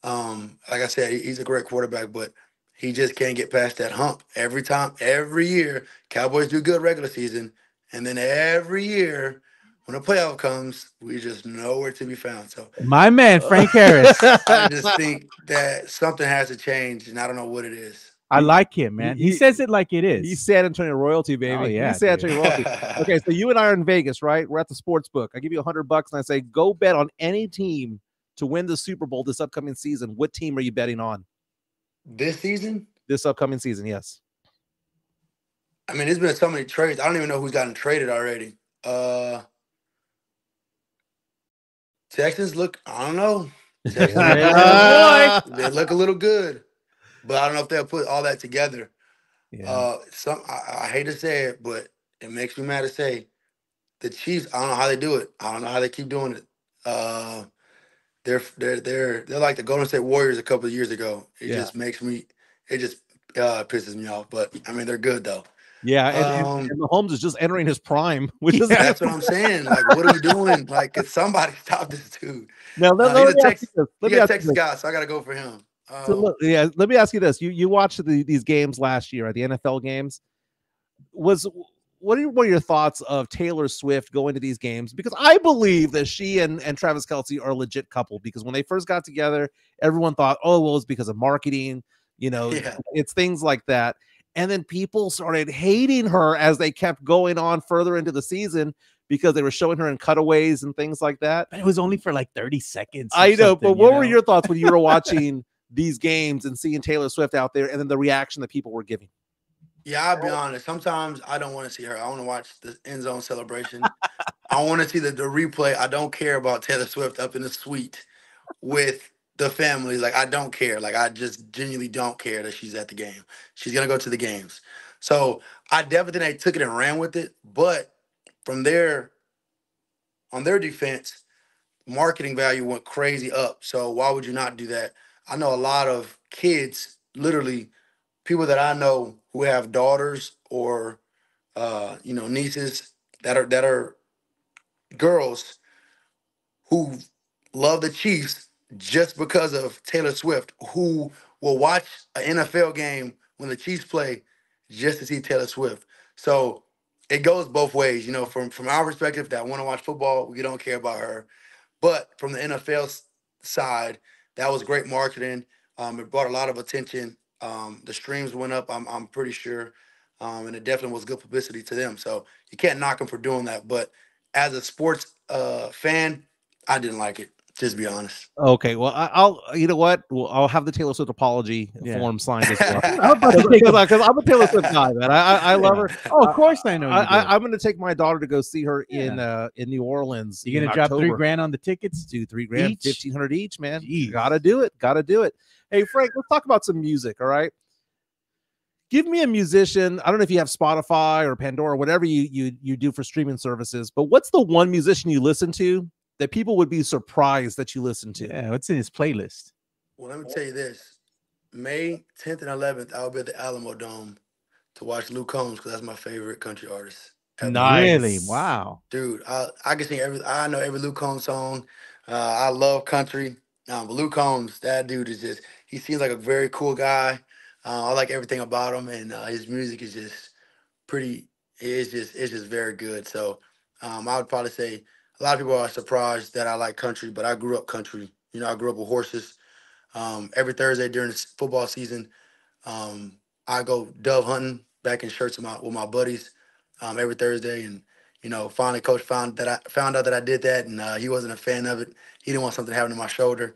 Um, like I said, he's a great quarterback, but he just can't get past that hump. Every time, every year, Cowboys do good regular season, and then every year when the playoff comes, we just nowhere to be found. So My man, uh, Frank Harris. I just think that something has to change, and I don't know what it is. I like him, man. He, he- says it like it is. He's San Antonio royalty, baby. Oh, yeah, He's San dude. Antonio royalty. okay, so you and I are in Vegas, right? We're at the sports book. I give you a hundred bucks and I say, go bet on any team to win the Super Bowl this upcoming season. What team are you betting on This season, this upcoming season? Yes. I mean, there's been so many trades. I don't even know who's gotten traded already. Uh Texans look, I don't know. Texans Yeah, they look a little good, but I don't know if they'll put all that together. Yeah. Uh, some I, I hate to say it, but it makes me mad to say the Chiefs. I don't know how they do it. I don't know how they keep doing it. Uh, they're they're they're they're like the Golden State Warriors a couple of years ago. It Yeah. just makes me. It just uh, pisses me off. But I mean, they're good though. Yeah, and, Um, and Mahomes is just entering his prime, which is That's what I'm saying. Like, what are we doing? Like, could somebody stop this dude? now. Let, Uh, let he's me ask you this. Let me ask you guy, so I got to go for him. So Um, look, yeah, let me ask you this: you you watched the, these games last year at the NFL games. Was what are, what are your thoughts of Taylor Swift going to these games? Because I believe that she and, and Travis Kelce are a legit couple. Because when they first got together, everyone thought, oh, well, it's because of marketing. You know, Yeah. it's things like that. And then people started hating her as they kept going on further into the season because they were showing her in cutaways and things like that. but it was only for like 30 seconds. I know, but what were your thoughts when you were watching these games and seeing Taylor Swift out there and then the reaction that people were giving? Yeah, I'll be honest. Sometimes I don't want to see her. I want to watch the end zone celebration. I want to see the, the replay. I don't care about Taylor Swift up in the suite with the family. Like I don't care. Like I just genuinely don't care that she's at the game. She's gonna go to the games. So I definitely think they took it and ran with it. But from there, on their defense, marketing value went crazy up. So why would you not do that? I know a lot of kids, literally people that I know who have daughters or uh, you know, nieces that are that are girls who love the Chiefs just because of Taylor Swift, who will watch an NFL game when the Chiefs play just to see Taylor Swift. So it goes both ways, you know, from from our perspective that want to watch football, we don't care about her. But from the NFL side, that was great marketing. Um, it brought a lot of attention. Um, the streams went up, I'm, I'm pretty sure. Um, and it definitely was good publicity to them. So you can't knock them for doing that. But as a sports uh, fan, I didn't like it. Just be honest. Okay, well, I, will You know what? Well, I'll have the Taylor Swift apology yeah. form signed as well. Because I'm a Taylor Swift guy, man. I, I, I love her. Oh, of course I know. I, am going to take my daughter to go see her yeah. in uh in New Orleans. You're going to drop three grand on the tickets? Two, three grand, fifteen hundred each, man. Jeez. Gotta do it. Gotta do it. Hey, Frank, let's talk about some music. All right give me a musician. I don't know if you have Spotify or Pandora, whatever you you you do for streaming services, but what's the one musician you listen to that people would be surprised that you listen to? Yeah, what's in his playlist? Well, let me tell you this: May 10th and 11th, I'll be at the Alamodome to watch Luke Combs because that's my favorite country artist. Nice. Really? Wow. Dude, I, I can sing every I know every Luke Combs song. Uh, I love country. Um, but Luke Combs, that dude is just he seems like a very cool guy. Uh, I like everything about him, and uh, his music is just pretty. It's just it's just very good. So um, I would probably say a lot of people are surprised that I like country, but I grew up country. You know, I grew up with horses. Um, every Thursday during the football season, um, I go dove hunting back in Schertz with my with my buddies um, every Thursday, and you know, finally, coach found that I found out that I did that, and uh, he wasn't a fan of it. He didn't want something happening to my shoulder.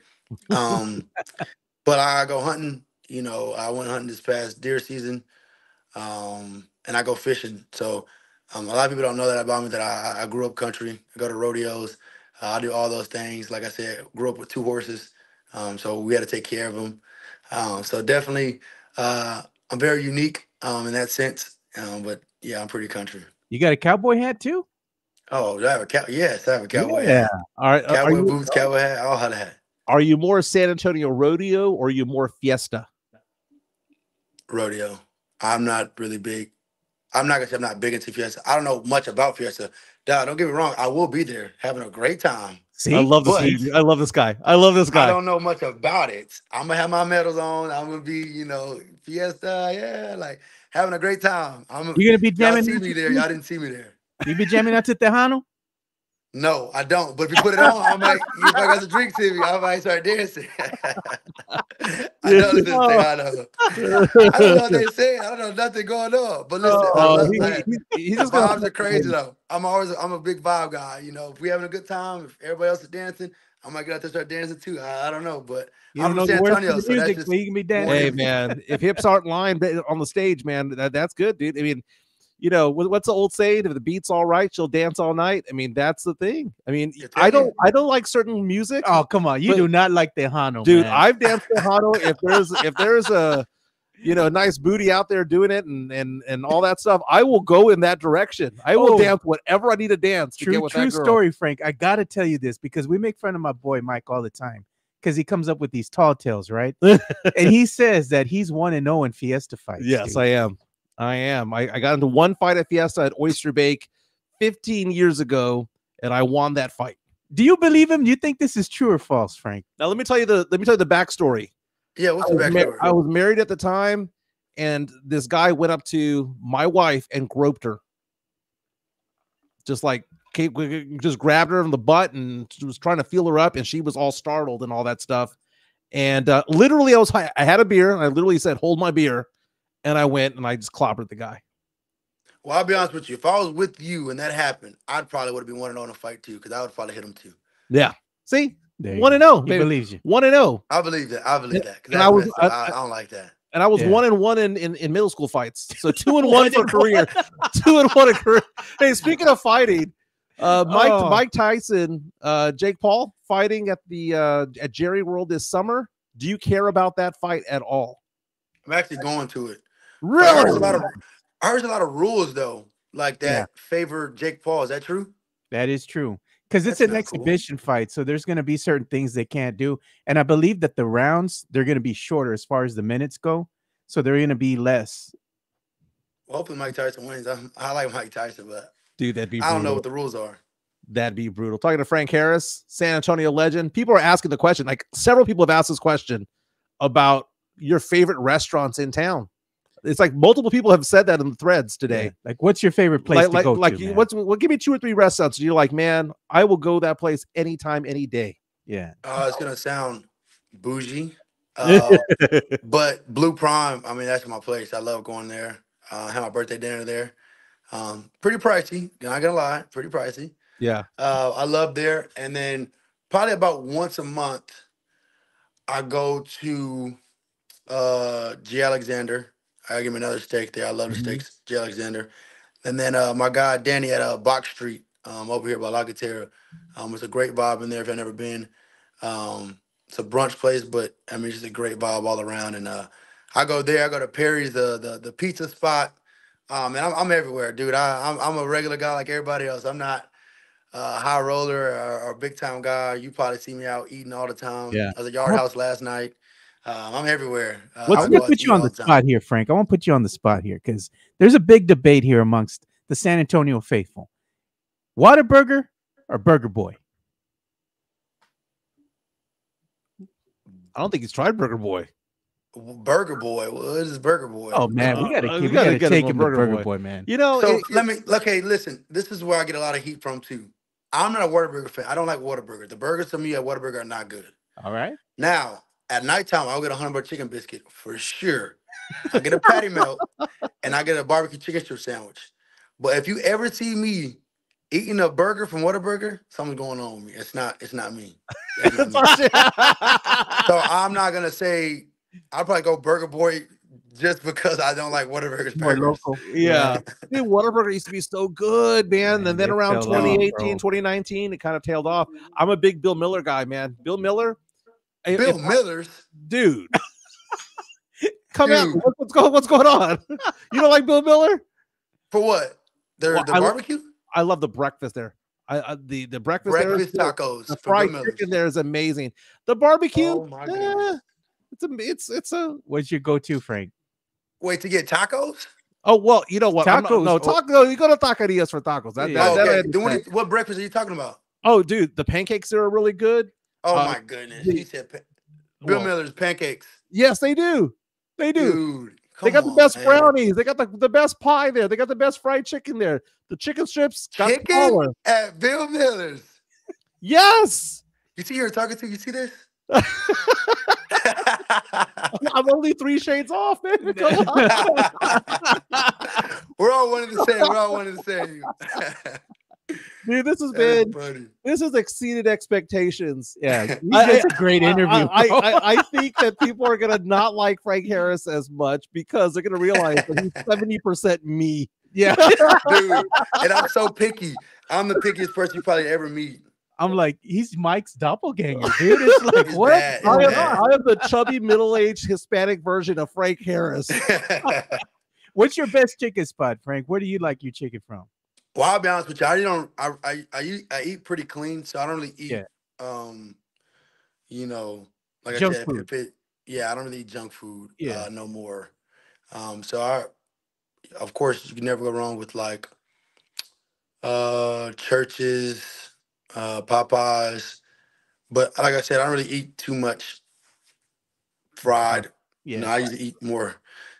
Um, but I go hunting you know, I went hunting this past deer season, um, and I go fishing. So um, a lot of people don't know that about me. That I, I grew up country. I go to rodeos. Uh, I do all those things. Like I said, grew up with two horses, um, so we had to take care of them. Um, so definitely, uh, I'm very unique um, in that sense. Um, but yeah, I'm pretty country. You got a cowboy hat too? Oh, I have a cow? Yes, I have a cowboy yeah. hat. All right, uh, cowboy you, boots, cowboy hat, all had a hat. Are you more San Antonio rodeo or are you more fiesta? rodeo. I'm not really big. I'm not gonna say I'm not big into Fiesta. I don't know much about Fiesta. Dad, don't get me wrong. I will be there having a great time. See, I love this. I love this guy. I love this guy. I don't know much about it. I'm gonna have my medals on. I'm gonna be, you know, Fiesta. Yeah, like having a great time. I'm. You gonna be jamming? Y'all see me there? Y'all didn't see me there. You be jamming out to Tejano? No, I don't. But if you put it on, I might. if I got some drinks to me, I might start dancing. I know this thing. I know. I don't know what they say. I don't know nothing going on. But listen, oh, he, he, he's just vibes are crazy though. I'm always I'm a big vibe guy. You know, if we having a good time, if everybody else is dancing, I might get out there start dancing too. I, I don't know, but you I'm from San Antonio, so music, that's just, can be dancing. Hey man, if hips aren't lying on the stage, man, that, that's good, dude. I mean you know, what's the old saying? If the beat's all right, she'll dance all night. I mean, that's the thing. I mean, I don't, I don't like certain music. Oh, come on, you do not like Tejano, dude. Man. I've danced Tejano. if there's, if there's a, you know, nice booty out there doing it and and and all that stuff, I will go in that direction. I will oh, dance whatever I need to dance. True, to true story, Frank. I gotta tell you this because we make fun of my boy Mike all the time because he comes up with these tall tales, right? and he says that he's one and zero in Fiesta fights. Yes, dude. I am. I am. I, I got into one fight at Fiesta at Oyster Bake 15 years ago, and I won that fight. Do you believe him? Do you think this is true or false, Frank? Now let me tell you the let me tell you the backstory. Yeah, what's the backstory? I was married at the time, and this guy went up to my wife and groped her. Just like just grabbed her in the butt and was trying to feel her up, and she was all startled and all that stuff. And uh, literally, I was I had a beer, and I literally said, "Hold my beer," and I went and I just clobbered the guy. Well, I'll be honest with you. If I was with you and that happened, I'd probably would have been one on a fight too, because I would probably hit him too. Yeah. See, one and zero. He believes you. One and zero. I believe that. I believe that. And I was. I, I, don't like that. And I was yeah. one and one in, in, in middle school fights. So two and one for career. two and one in career. Hey, speaking of fighting, Uh, Mike Oh. Mike Tyson, uh, Jake Paul fighting at the uh, at Jerry World this summer. Do you care about that fight at all? I'm actually going to it. But I heard there's a lot of I heard there's a lot of rules though, like that Yeah. favor Jake Paul. Is that true? That is true. Because it's That's an not cool. exhibition fight. So there's going to be certain things they can't do. And I believe that the rounds, they're going to be shorter as far as the minutes go. So they're going to be less. Well, hopefully Mike Tyson wins. I, I like Mike Tyson, but Dude, that'd be I don't know what the rules are. That'd be brutal. Talking to Frank Harris, San Antonio legend. People are asking the question. Like several people have asked this question about your favorite restaurants in town. It's like multiple people have said that in the threads today. Yeah. Like, what's your favorite place like, to like, go like to? you, what's what? Give me two or three restaurants. And you're like, man, I will go that place anytime, any day. yeah. Uh, it's gonna sound bougie, uh, but Blue Prime. I mean, that's my place. I love going there. Uh, I had my birthday dinner there. Um, pretty pricey. Not gonna lie, pretty pricey. Yeah. Uh, I love there, and then probably about once a month, I go to uh, J. Alexander. I give me another steak there. I love the Mhm. steaks, J. Alexander. And then uh, my guy Danny at uh, Box Street um, over here by La Gatera. Um, it's a great vibe in there if you've never been. Um, it's a brunch place, but I mean, it's just a great vibe all around. And uh, I go there. I go to Perry's, the the, the pizza spot. Um, and I'm, I'm everywhere, dude. I, I'm, I'm a regular guy like everybody else. I'm not a high roller or, or big time guy. You probably see me out eating all the time. Yeah. I was at Yard House last night. Um, I'm everywhere. Uh, Let's I let go me put you on the time. spot here, Frank. I want to put you on the spot here because there's a big debate here amongst the San Antonio faithful. Whataburger or Burger Boy? I don't think he's tried Burger Boy. Burger Boy. What is Burger Boy? Oh man, we Uh, gotta uh, keep, we we gotta gotta, take him to Burger Burger Boy. Boy, man. You know, So it- let me okay, listen. This is where I get a lot of heat from too. I'm not a Whataburger fan. I don't like Whataburger. The burgers to me at Whataburger are not good. All right. Now, at nighttime, I'll get a honey butter chicken biscuit for sure. I get a patty melt and I get a barbecue chicken strip sandwich. But if you ever see me eating a burger from Whataburger, something's going on with me. It's not. It's not me. It's not me. so I'm not gonna say. I'll probably go Burger Boy just because I don't like Whataburger's More burgers. local. yeah. Dude, Whataburger used to be so good, man. Man, and then around fell off, 2018, 2019, it kind of tailed off. I'm a big Bill Miller guy, man. Bill Miller. If- Bill if- Miller's. dude. Come out. Dude. What- What's going what's going on? you don't like Bill Miller? For what? Their Well, the I lo- barbecue? I love the breakfast there. I, I the the breakfast, there is Breakfast good. tacos. The fried Bill chicken there is amazing. The barbecue, Oh my eh, it's a it's it's a What's your go-to, Frank? Wait to get tacos? oh well, you know what? I'm not- Tacos, no oh. taco. You go to taquerias for tacos. That, Yeah. that- Oh, okay. Then what, understand. what breakfast are you talking about? oh, dude, the pancakes there are really good. Oh Uh, my goodness. the- He said pa- Bill Well, Miller's pancakes. Yes, they do. They do. Dude. they come got the best man. brownies. They got the, the best pie there. They got the best fried chicken there. The chicken strips got Chicken smaller. at Bill Miller's. Yes. You see you're talking to? You see this? I'm only three shades off, man. On. We're all one and the same. We're all one and the same. Dude, this has been funny. this has exceeded expectations. Yeah, he's I- just a great interview. I, bro. I, I think that people are gonna not like Frank Harris as much because they're gonna realize that he's 70% me. yeah, dude. And I'm so picky. I'm the pickiest person you probably ever meet. I'm like, he's Mike's doppelganger, dude. It's like, It's what? bad. I am, bad. I am the chubby middle-aged Hispanic version of Frank Harris. What's your best chicken spot, Frank? Where do you like your chicken from? Well, I'll be honest with you. I don't. I I I eat, I eat pretty clean, so I don't really eat. Yeah. Um, you know, like Junk I said, if it, yeah, I don't really eat junk food. Yeah. Uh, no more. Um, so I, of course, you can never go wrong with like, uh, Church's, uh, Popeyes, but like I said, I don't really eat too much fried. Yeah, You know, I usually eat more.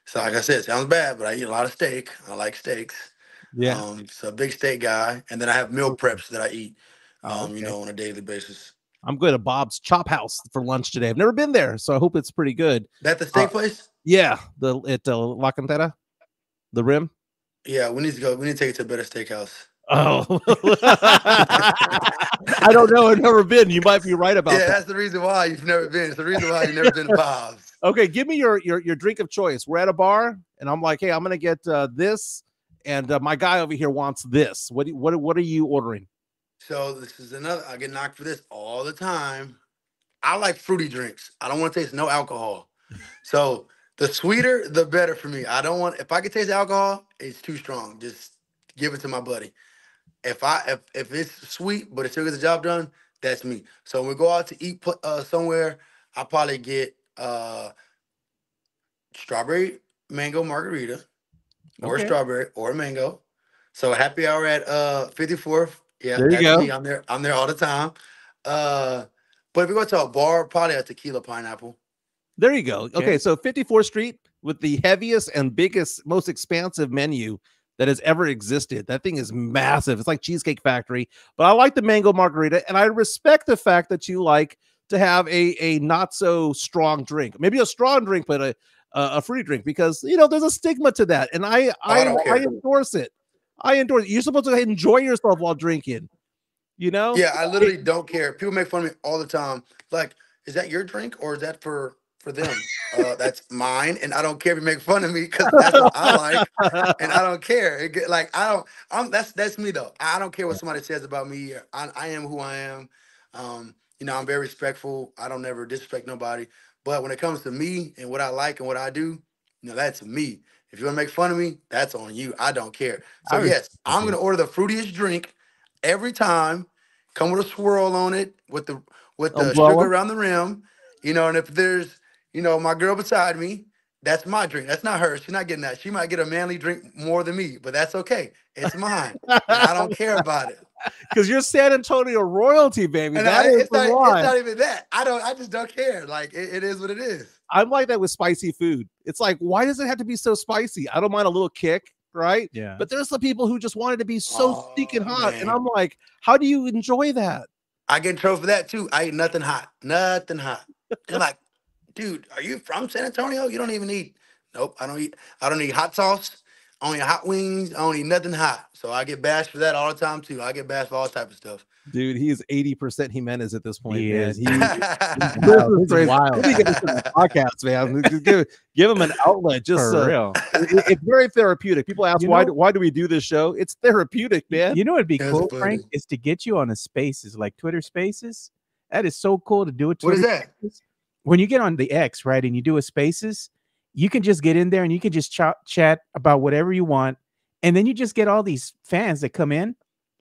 So like I said, it sounds bad, but I eat a lot of steak. I like steaks. Yeah. Um, so a big steak guy, and then I have meal preps that I eat. Oh, Um, you know, on a daily basis. I'm going to Bob's Chop House for lunch today. I've never been there, so I hope it's pretty good. That the steak Uh, place? Yeah, the at uh, La Cantera, the Rim. Yeah, we need to go. We need to take it to a better steakhouse. Oh, I don't know. I've never been. You might be right about yeah, that. that's the reason why you've never been. It's the reason why you've never been to Bob's. Okay, give me your your your drink of choice. We're at a bar, and I'm like, hey, I'm gonna get uh, this, and uh, my guy over here wants this. What do, what what are you ordering? So this is another. I get knocked for this all the time. I like fruity drinks. I don't want to taste no alcohol. So the sweeter, the better for me. I don't want. If I can taste alcohol, it's too strong. Just give it to my buddy. If I if if it's sweet but it still gets the job done, that's me. So when we go out to eat uh, somewhere, I probably get uh strawberry mango margarita or Okay. strawberry or mango. So happy hour at uh 54th. Yeah, There you that's go. me. I'm there. I'm there all the time. Uh, but if we go to a bar, probably a tequila pineapple. There you go. Okay, Okay. so 54th Street with the heaviest and biggest, most expansive menu that has ever existed. That thing is massive. It's like Cheesecake Factory. But I like the mango margarita, and I respect the fact that you like to have a a not so strong drink, maybe a strong drink, but a a, a fruity drink, because you know there's a stigma to that, and I I, I I endorse it. I endorse. it. You're supposed to enjoy yourself while drinking. You know? Yeah, I literally don't care. People make fun of me all the time. Like, is that your drink or is that for for them? uh, that's mine, and I don't care if you make fun of me because that's what I like. and I don't care. It like I don't. I'm that's that's me though. I don't care what somebody says about me. I, I am who I am. Um, you know, I'm very respectful. I don't never disrespect nobody. But when it comes to me and what I like and what I do, you know, that's me. If you want to make fun of me, that's on you. I don't care. So yes, I'm gonna order the fruitiest drink every time. Come with a swirl on it with the with the sugar around the rim. You know, and if there's you know my girl beside me, that's my drink. That's not hers. She's not getting that. She might get a manly drink more than me, but that's okay. It's mine. I don't care about it. because you're San Antonio royalty, baby. And That I, is it's, the not, one. it's not even that. I don't. I just don't care. Like it, it is what it is. I'm like that with spicy food. It's like, why does it have to be so spicy? I don't mind a little kick, right? Yeah. But there's some people who just want it to be so stinking Oh, hot, and. I'm like, how do you enjoy that? I get in trouble for that too. I eat nothing hot. Nothing hot. They're like, dude, are you from San Antonio? You don't even eat. Nope, I don't eat. I don't eat hot sauce. I don't eat hot wings. I don't eat nothing hot. So I get bashed for that all the time too. I get bashed for all type of stuff. Dude, he is 80% Jimenez at this point, He man. is. He, Wow, this is this is crazy. wild. We need to get this in the podcast, man. Just Give, give him an outlet. Just For uh, real. it- it's very therapeutic. People ask You why know- do, why do we do this show? It's therapeutic, man. You know what'd be That's cool, funny. Frank, is to get you on a spaces like Twitter Spaces. That is so cool to do it. what is that? When you get on the X, right, and you do a Spaces, you can just get in there and you can just ch- chat about whatever you want, and then you just get all these fans that come in,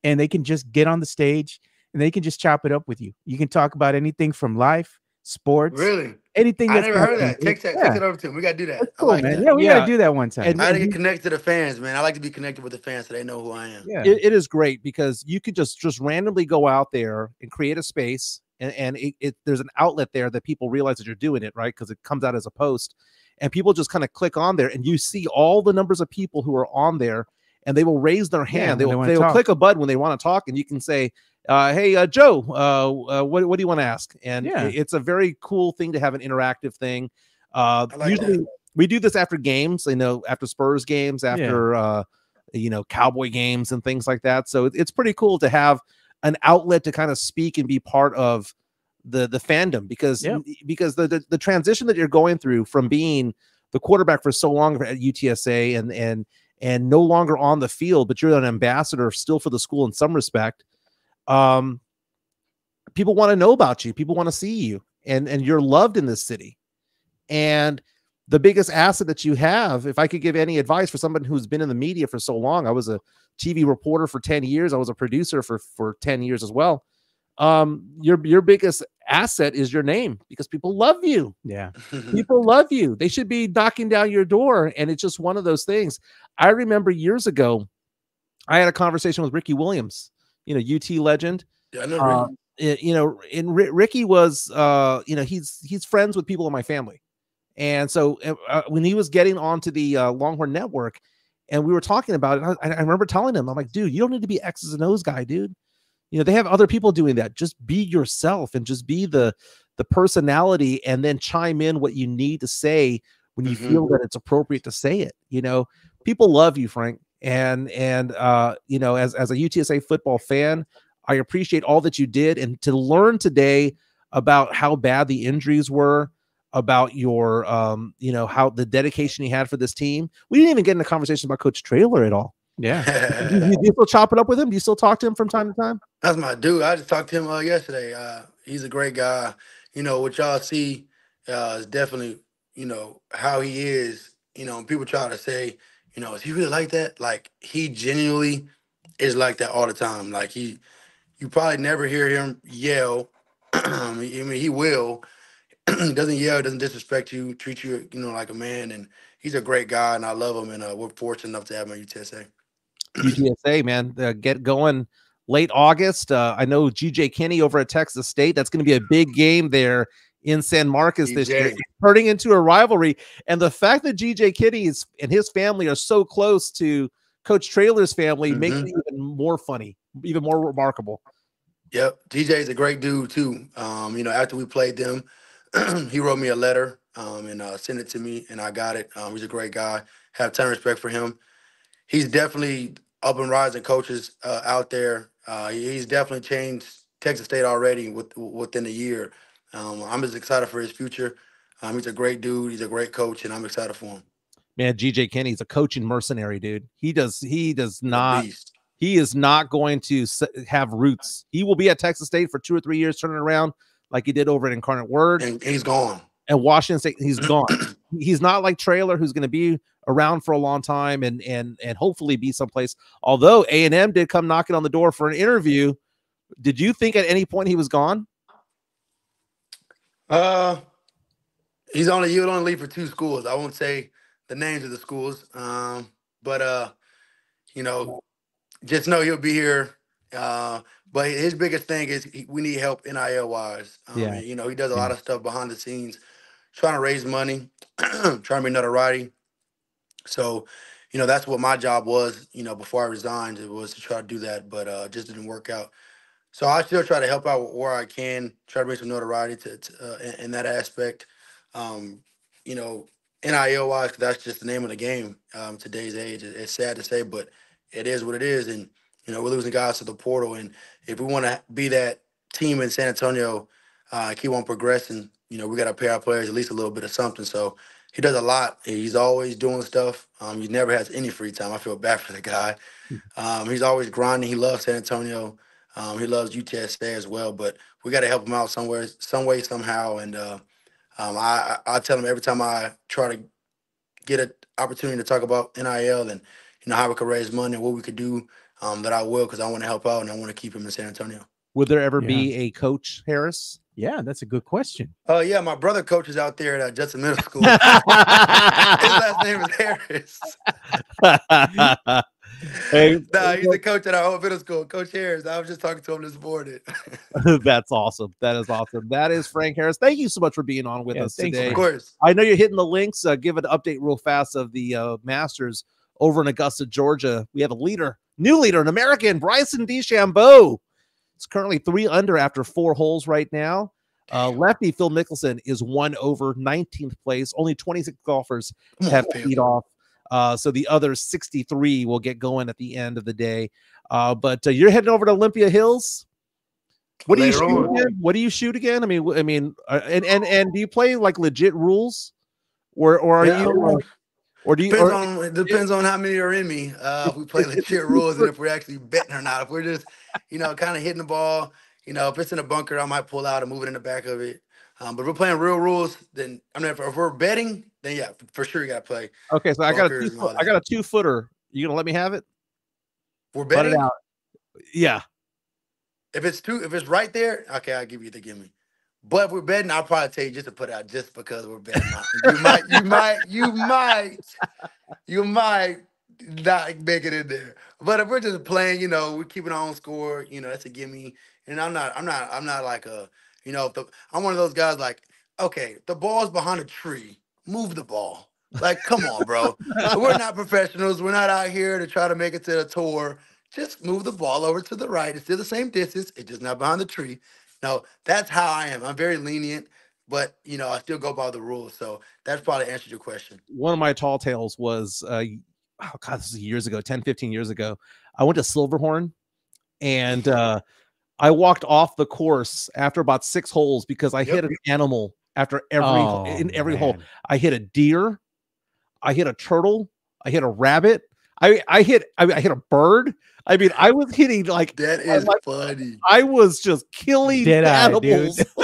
and they can just get on the stage and they can just chop it up with you. You can talk about anything from life, sports, Really? anything. I that's never heard of that. happening. Text that. Yeah, Text it over to me. We gotta do that. that's cool, like man. that. Yeah, we Yeah. gotta do that one time. And- I gotta and get connected to the fans, man. I like to be connected with the fans so they know who I am. yeah. it, it is great because you could just just randomly go out there and create a space and, and it, it there's an outlet there that people realize that you're doing it right because it comes out as a post and people just kind of click on there and you see all the numbers of people who are on there and they will raise their hand. they when they will, wanna they will click a button when they want to talk and you can say uh, hey uh, joe uh, uh, what, what do you want to ask? And Yeah. it's a very cool thing to have an interactive thing. Uh, like usually that. we do this after games you know after spurs games after uh you know cowboy games and things like that. So it- it's pretty cool to have an outlet to kind of speak and be part of the the fandom because Yep. because the, the the transition that you're going through from being the quarterback for so long at UTSA and and and no longer on the field but you're an ambassador still for the school in some respect um people want to know about you. People want to see you and and you're loved in this city. And the biggest asset that you have if i could give any advice for someone who's been in the media for so long i was a tv reporter for 10 years. I was a producer for for 10 years as well. Um your your biggest asset is your name because people love you yeah. people love you they should be knocking down your door and it's just one of those things i remember years ago i had a conversation with ricky williams you know ut legend yeah, I know. uh, Ricky. you know, and Ri- Ricky was, uh, you know, he's he's friends with people in my family, and so uh, uh, when he was getting onto the uh, Longhorn Network, and we were talking about it, I, I remember telling him, I'm like, dude, you don't need to be X's and O's guy, dude. You know, they have other people doing that. Just be yourself and just be the the personality, and then chime in what you need to say when you Mhm. feel that it's appropriate to say it. You know, people love you, Frank, and and uh, you know, as as a UTSA football fan. I appreciate all that you did and to learn today about how bad the injuries were, about your um, you know, how the dedication you had for this team. We didn't even get into conversation about Coach Traylor at all. Yeah. do, you, do you still chop it up with him? Do you still talk to him from time to time? That's my dude. I just talked to him uh, yesterday. Uh, he's a great guy. You know what y'all see uh, is definitely you know how he is. You know, people try to say, you know, is he really like that? Like he genuinely is like that all the time. Like he, you probably never hear him yell. I mean, he will. he doesn't yell, doesn't disrespect you, treat you, you know, like a man. And he's a great guy, and I love him. And uh, we're fortunate enough to have him at UTSA. UTSA, man, uh, get going late August. Uh, I know GJ Kinne over at Texas State. That's going to be a big game there in San Marcos this year, turning into a rivalry. And the fact that GJ Kinne is and his family are so close to Coach Traylor's family makes Mhm. it even more funny, even more remarkable. Yep, DJ is a great dude too. Um, you know, after we played them, he wrote me a letter um, and uh, sent it to me, and I got it. Um, he's a great guy. Have ton of respect for him. He's definitely up and rising coaches uh, out there. Uh, he's definitely changed Texas State already with, within a year. Um, I'm just excited for his future. Um, he's a great dude. He's a great coach, and I'm excited for him. Man, GJ Kinne's a coaching mercenary, dude. He does he does not he is not going to have roots. He will be at Texas State for two or three years, turning around like he did over at Incarnate Word and he's gone. and Washington State. He's gone. he's not like Traylor, who's going to be around for a long time and and and hopefully be someplace. Although A and M did come knocking on the door for an interview, did you think at any point he was gone? Uh, he's only he would only leave for two schools. I won't say the names of the schools. Um, but uh, you know, just know he'll be here. Uh, but his biggest thing is he, we need help NIL wise. Um, Yeah. you know, he does a lot of stuff behind the scenes, trying to raise money, trying to be notoriety. So, you know, that's what my job was. You know, before I resigned, it was to try to do that, but uh, just didn't work out. So I still try to help out where I can, try to bring some notoriety to, to uh, in, in that aspect. Um, you know, NIL wise, that's just the name of the game. Um, today's age, It- it's sad to say, but it is what it is. And you know, we're losing guys to the portal, and if we want to be that team in San Antonio, uh, keep on progressing, you know, we got to pay our players at least a little bit of something. So he does a lot. He's always doing stuff. Um, he never has any free time. I feel bad for the guy. Um, he's always grinding. He loves San Antonio. Um, he loves UTSA as well. But we got to help him out somewhere, some way, somehow. And uh, um, I, I I tell him every time I try to get an opportunity to talk about NIL and you know how we could raise money and what we could do, um, that I will because I want to help out and I want to keep him in San Antonio. Would there ever Yeah. be a coach Harris? Yeah, that's a good question. Oh yeah, my brother coaches out there at uh, Judson Middle School. His last name is Harris. hey, Nah, he's the coach at our old middle school, Coach Harris. I was just talking to him this morning. that's awesome. That is awesome. That is Frank Harris. Thank you so much for being on with Yeah, us thanks, today. of course. I know you're hitting the links. Uh, give an update real fast of the uh, Masters over in Augusta, Georgia. We have a leader, new leader, an American, Bryson DeChambeau. It's currently three under after four holes right now. Uh, lefty Phil Mickelson is one over 19th place. Only 26 golfers have teed off. Uh, so the other 63 will get going at the end of the day. Uh, but uh, you're heading over to Olympia Hills. What do you shoot on. again? What do you shoot again? I mean, I mean, uh, and and and do you play like legit rules, or or are Yeah, you, or do you? Depends Or, on it depends on how many are in me. Uh, if we play legit rules and if we're actually betting or not. If we're just, you know, kind of hitting the ball, you know, if it's in a bunker, I might pull out and move it in the back of it. Um, but if we're playing real rules, then I mean, if, if we're betting, then yeah, for sure you got to play. okay, so I got a two foot, I got a two footer. You gonna let me have it? We're betting. it out. Yeah. If it's two, if it's right there, okay, I'll give you the gimme. But if we're betting, I'll probably tell you just to put out just because we're betting. you might, you might, you might, you might not make it in there. But if we're just playing, you know, we're keeping our own score, you know, that's a gimme. And I'm not, I'm not, I'm not like a, you know, the, I'm one of those guys like, okay, the ball's behind a tree, move the ball. Like, come on, bro. we're not professionals. We're not out here to try to make it to the tour. Just move the ball over to the right. It's still the same distance. It's just not behind the tree. No, that's how I am. I'm very lenient, but you know, I still go by the rules. So that's probably answered your question. One of my tall tales was, uh, oh god, this is years ago, 10, 15 years ago. I went to Silverhorn, and uh, I walked off the course after about six holes because I Yep. hit an animal after every Oh, in every hole. I hit a deer, I hit a turtle, I hit a rabbit, I I hit I, I hit a bird. I mean, I was hitting like That I like- funny. I was just killing Dead-eye, dude. animals.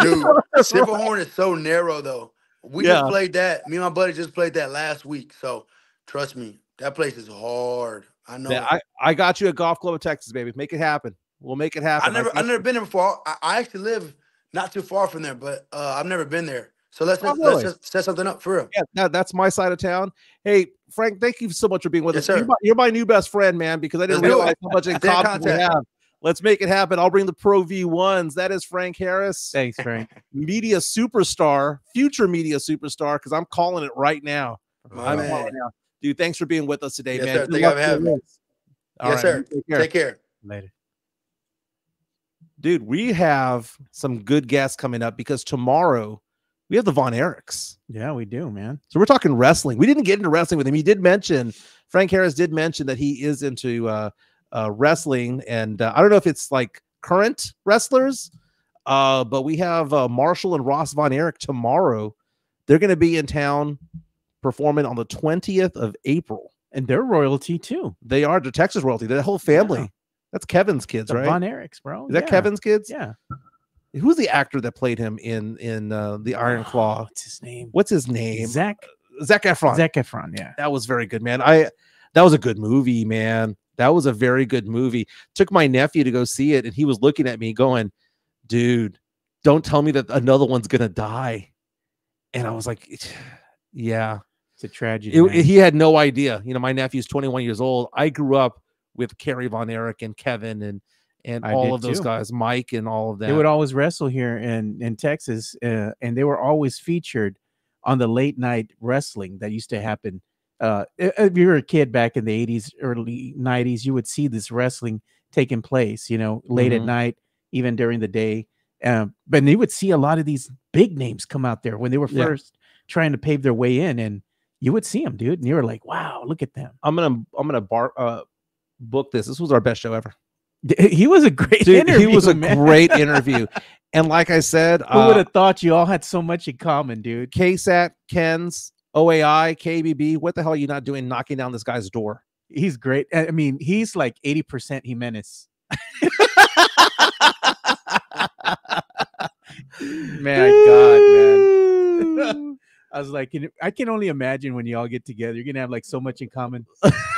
Dude, Silver Horn is so narrow though. We Yeah. just played that. Me and my buddy just played that last week. So trust me, that place is hard. I know. Yeah. I, I got you a golf club of Texas, baby. Make it happen. We'll make it happen. I never, I got never been there before. I, I actually live not too far from there, but uh, I've never been there. So let's Oh, just, let's just set something up for real. Yeah, that, that's my side of town. Hey, Frank, thank you so much for being with Yes, us. You're my, you're my new best friend, man, because I didn't Let's realize how much in common we have. Let's make it happen. I'll bring the Pro V1s. That is Frank Harris, Thanks, Frank. media superstar, future media superstar, because I'm calling it right now. My I'm man. calling it now. Dude, thanks for being with us today, Yes, man. sir. Good Thank you for for having me. All Yes, right, sir. take care. Take care. Later. Dude, we have some good guests coming up because tomorrow we have the Von Erichs. Yeah, we do, man. So we're talking wrestling. We didn't get into wrestling with him. He did mention Frank Harris did mention that he is into uh, uh, wrestling, and uh, I don't know if it's like current wrestlers, uh, but we have uh, Marshall and Ross Von Erich tomorrow. They're going to be in town performing on the twentieth of April. And they're royalty too. They are the Texas royalty. The whole family. Yeah. That's Kevin's kids, The right? Von Erichs, bro. is that Yeah. Kevin's kids? Yeah. Who's the actor that played him in in uh, the Iron Oh, Claw? what's his name? What's his name? Zach. Zac Efron. Zac Efron. Yeah. that was very good, man. I that was a good movie, man. That was a very good movie. Took my nephew to go see it, and he was looking at me going, "Dude, don't tell me that another one's gonna die." And I was like, "Yeah." It's a tragedy. It- he had no idea. You know, my nephew's 21 years old. I grew up with Kerry Von Erich and Kevin and and I all of those too. guys, Mike and all of that. they would always wrestle here in in Texas, uh, and they were always featured on the late night wrestling that used to happen. Uh, if you were a kid back in the '80s, early '90s, you would see this wrestling taking place. You know, late at Mhm. night, even during the day. Um, but you would see a lot of these big names come out there when they were Yeah. first trying to pave their way in, and you would see them, dude, and you were like, "Wow, look at them." I'm gonna I'm gonna bar uh book this. This was our best show ever. He was a great Dude, interview. he was a man. great interview. And like I said, Who would uh, have thought you all had so much in common, dude? KSAT, KENS, OAI, KBB. What the hell are you not doing knocking down this guy's door? He's great. I I mean, he's like 80% Jimenez. Man, God, man. I was like, can I can only imagine when you all get together, you're gonna have like so much in common.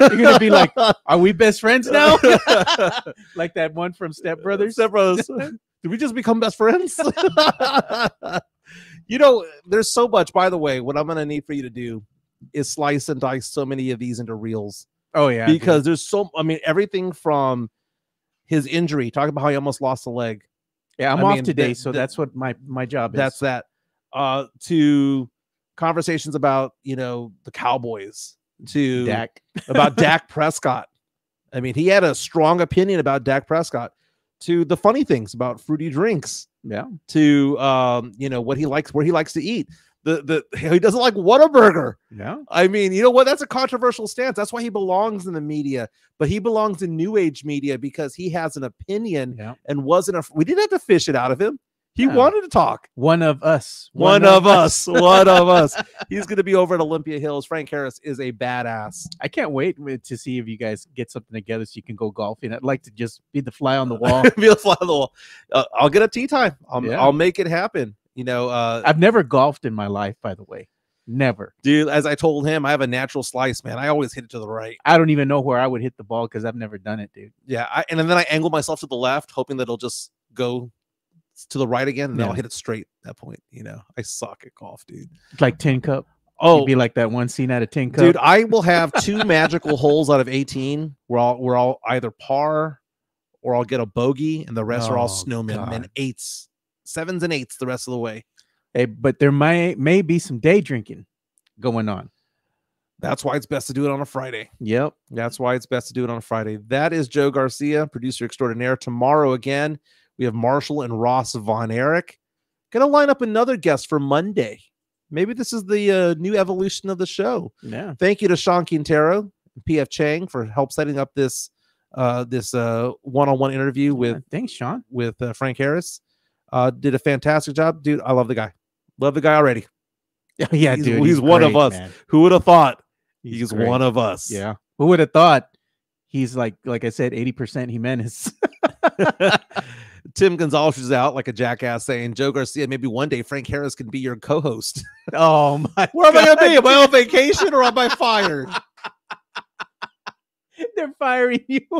You're gonna be like, are we best friends now? like that one from Step Brothers. Step Brothers. Did we just become best friends? you know, there's so much. By the way, what I'm going to need for you to do is slice and dice so many of these into reels Oh yeah, because there's so. I mean, everything from his injury. Talk about how he almost lost a leg. yeah, I'm I off mean, today, the- so the- that's what my my job is. That's that. Uh, to conversations about you know the Cowboys. To Dak. about Dak Prescott. I mean, he had a strong opinion about Dak Prescott. To the funny things about fruity drinks. Yeah, to um, you know what he likes, where he likes to eat. The the he doesn't like Whataburger. yeah. I mean, you know what? That's a controversial stance. That's why he belongs in the media, but he belongs in new age media because he has an opinion Yeah. and wasn't a. We didn't have to fish it out of him. He Yeah. wanted to talk. One of us. One, of us. one of us. He's going to be over at Olympia Hills. Frank Harris is a badass. I can't wait to see if you guys get something together so you can go golfing. I'd like to just be the fly on the wall. be a fly on the wall. Uh, I'll get a tee time. I'll, Yeah. I'll make it happen. You know, uh, I've never golfed in my life, by the way. Never. dude. As I told him, I have a natural slice, man. I always hit it to the right. I don't even know where I would hit the ball because I've never done it, dude. Yeah, I, and then I angle myself to the left, hoping that it'll just go to the right again, and then I'll hit it straight. At that point, you know, I suck at golf, dude. Like tin cup. Oh, You'd be like that one scene out of tin cup. dude, I will have two magical holes out of eighteen where I'll where I'll either par or I'll get a bogey, and the rest are all Oh, snowmen and eights, sevens and eights the rest of the way. Hey, but there may may be some day drinking going on. That's why it's best to do it on a Friday. Yep. That's why it's best to do it on a Friday. That is Joe Garcia, producer extraordinaire. Tomorrow again, we have Marshall and Ross Von Erich. Gonna line up another guest for Monday. Maybe this is the uh, new evolution of the show. Yeah. Thank you to Sean Quintero and PF Chang for help setting up this uh, this uh, one-on-one interview with Yeah, Thanks, Sean. with uh, Frank Harris. Uh, did a fantastic job, dude. I love the guy. Love the guy already. yeah, He's- dude. he's one of us. man. Who would have thought? He's, He's, one of us. Yeah. Who would have thought he's like, like I said, 80% he Jimenez. Tim Gonzalez is out like a jackass saying, Joe Garcia, maybe one day Frank Harris can be your co host. oh my Where am I going to be? Am I on vacation or am I fired? They're firing you.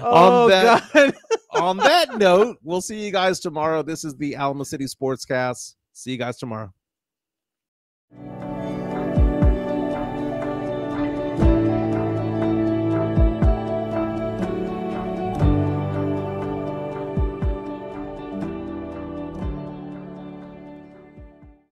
oh that- God. on that note, we'll see you guys tomorrow. This is the Alamo City Sportscast. See you guys tomorrow.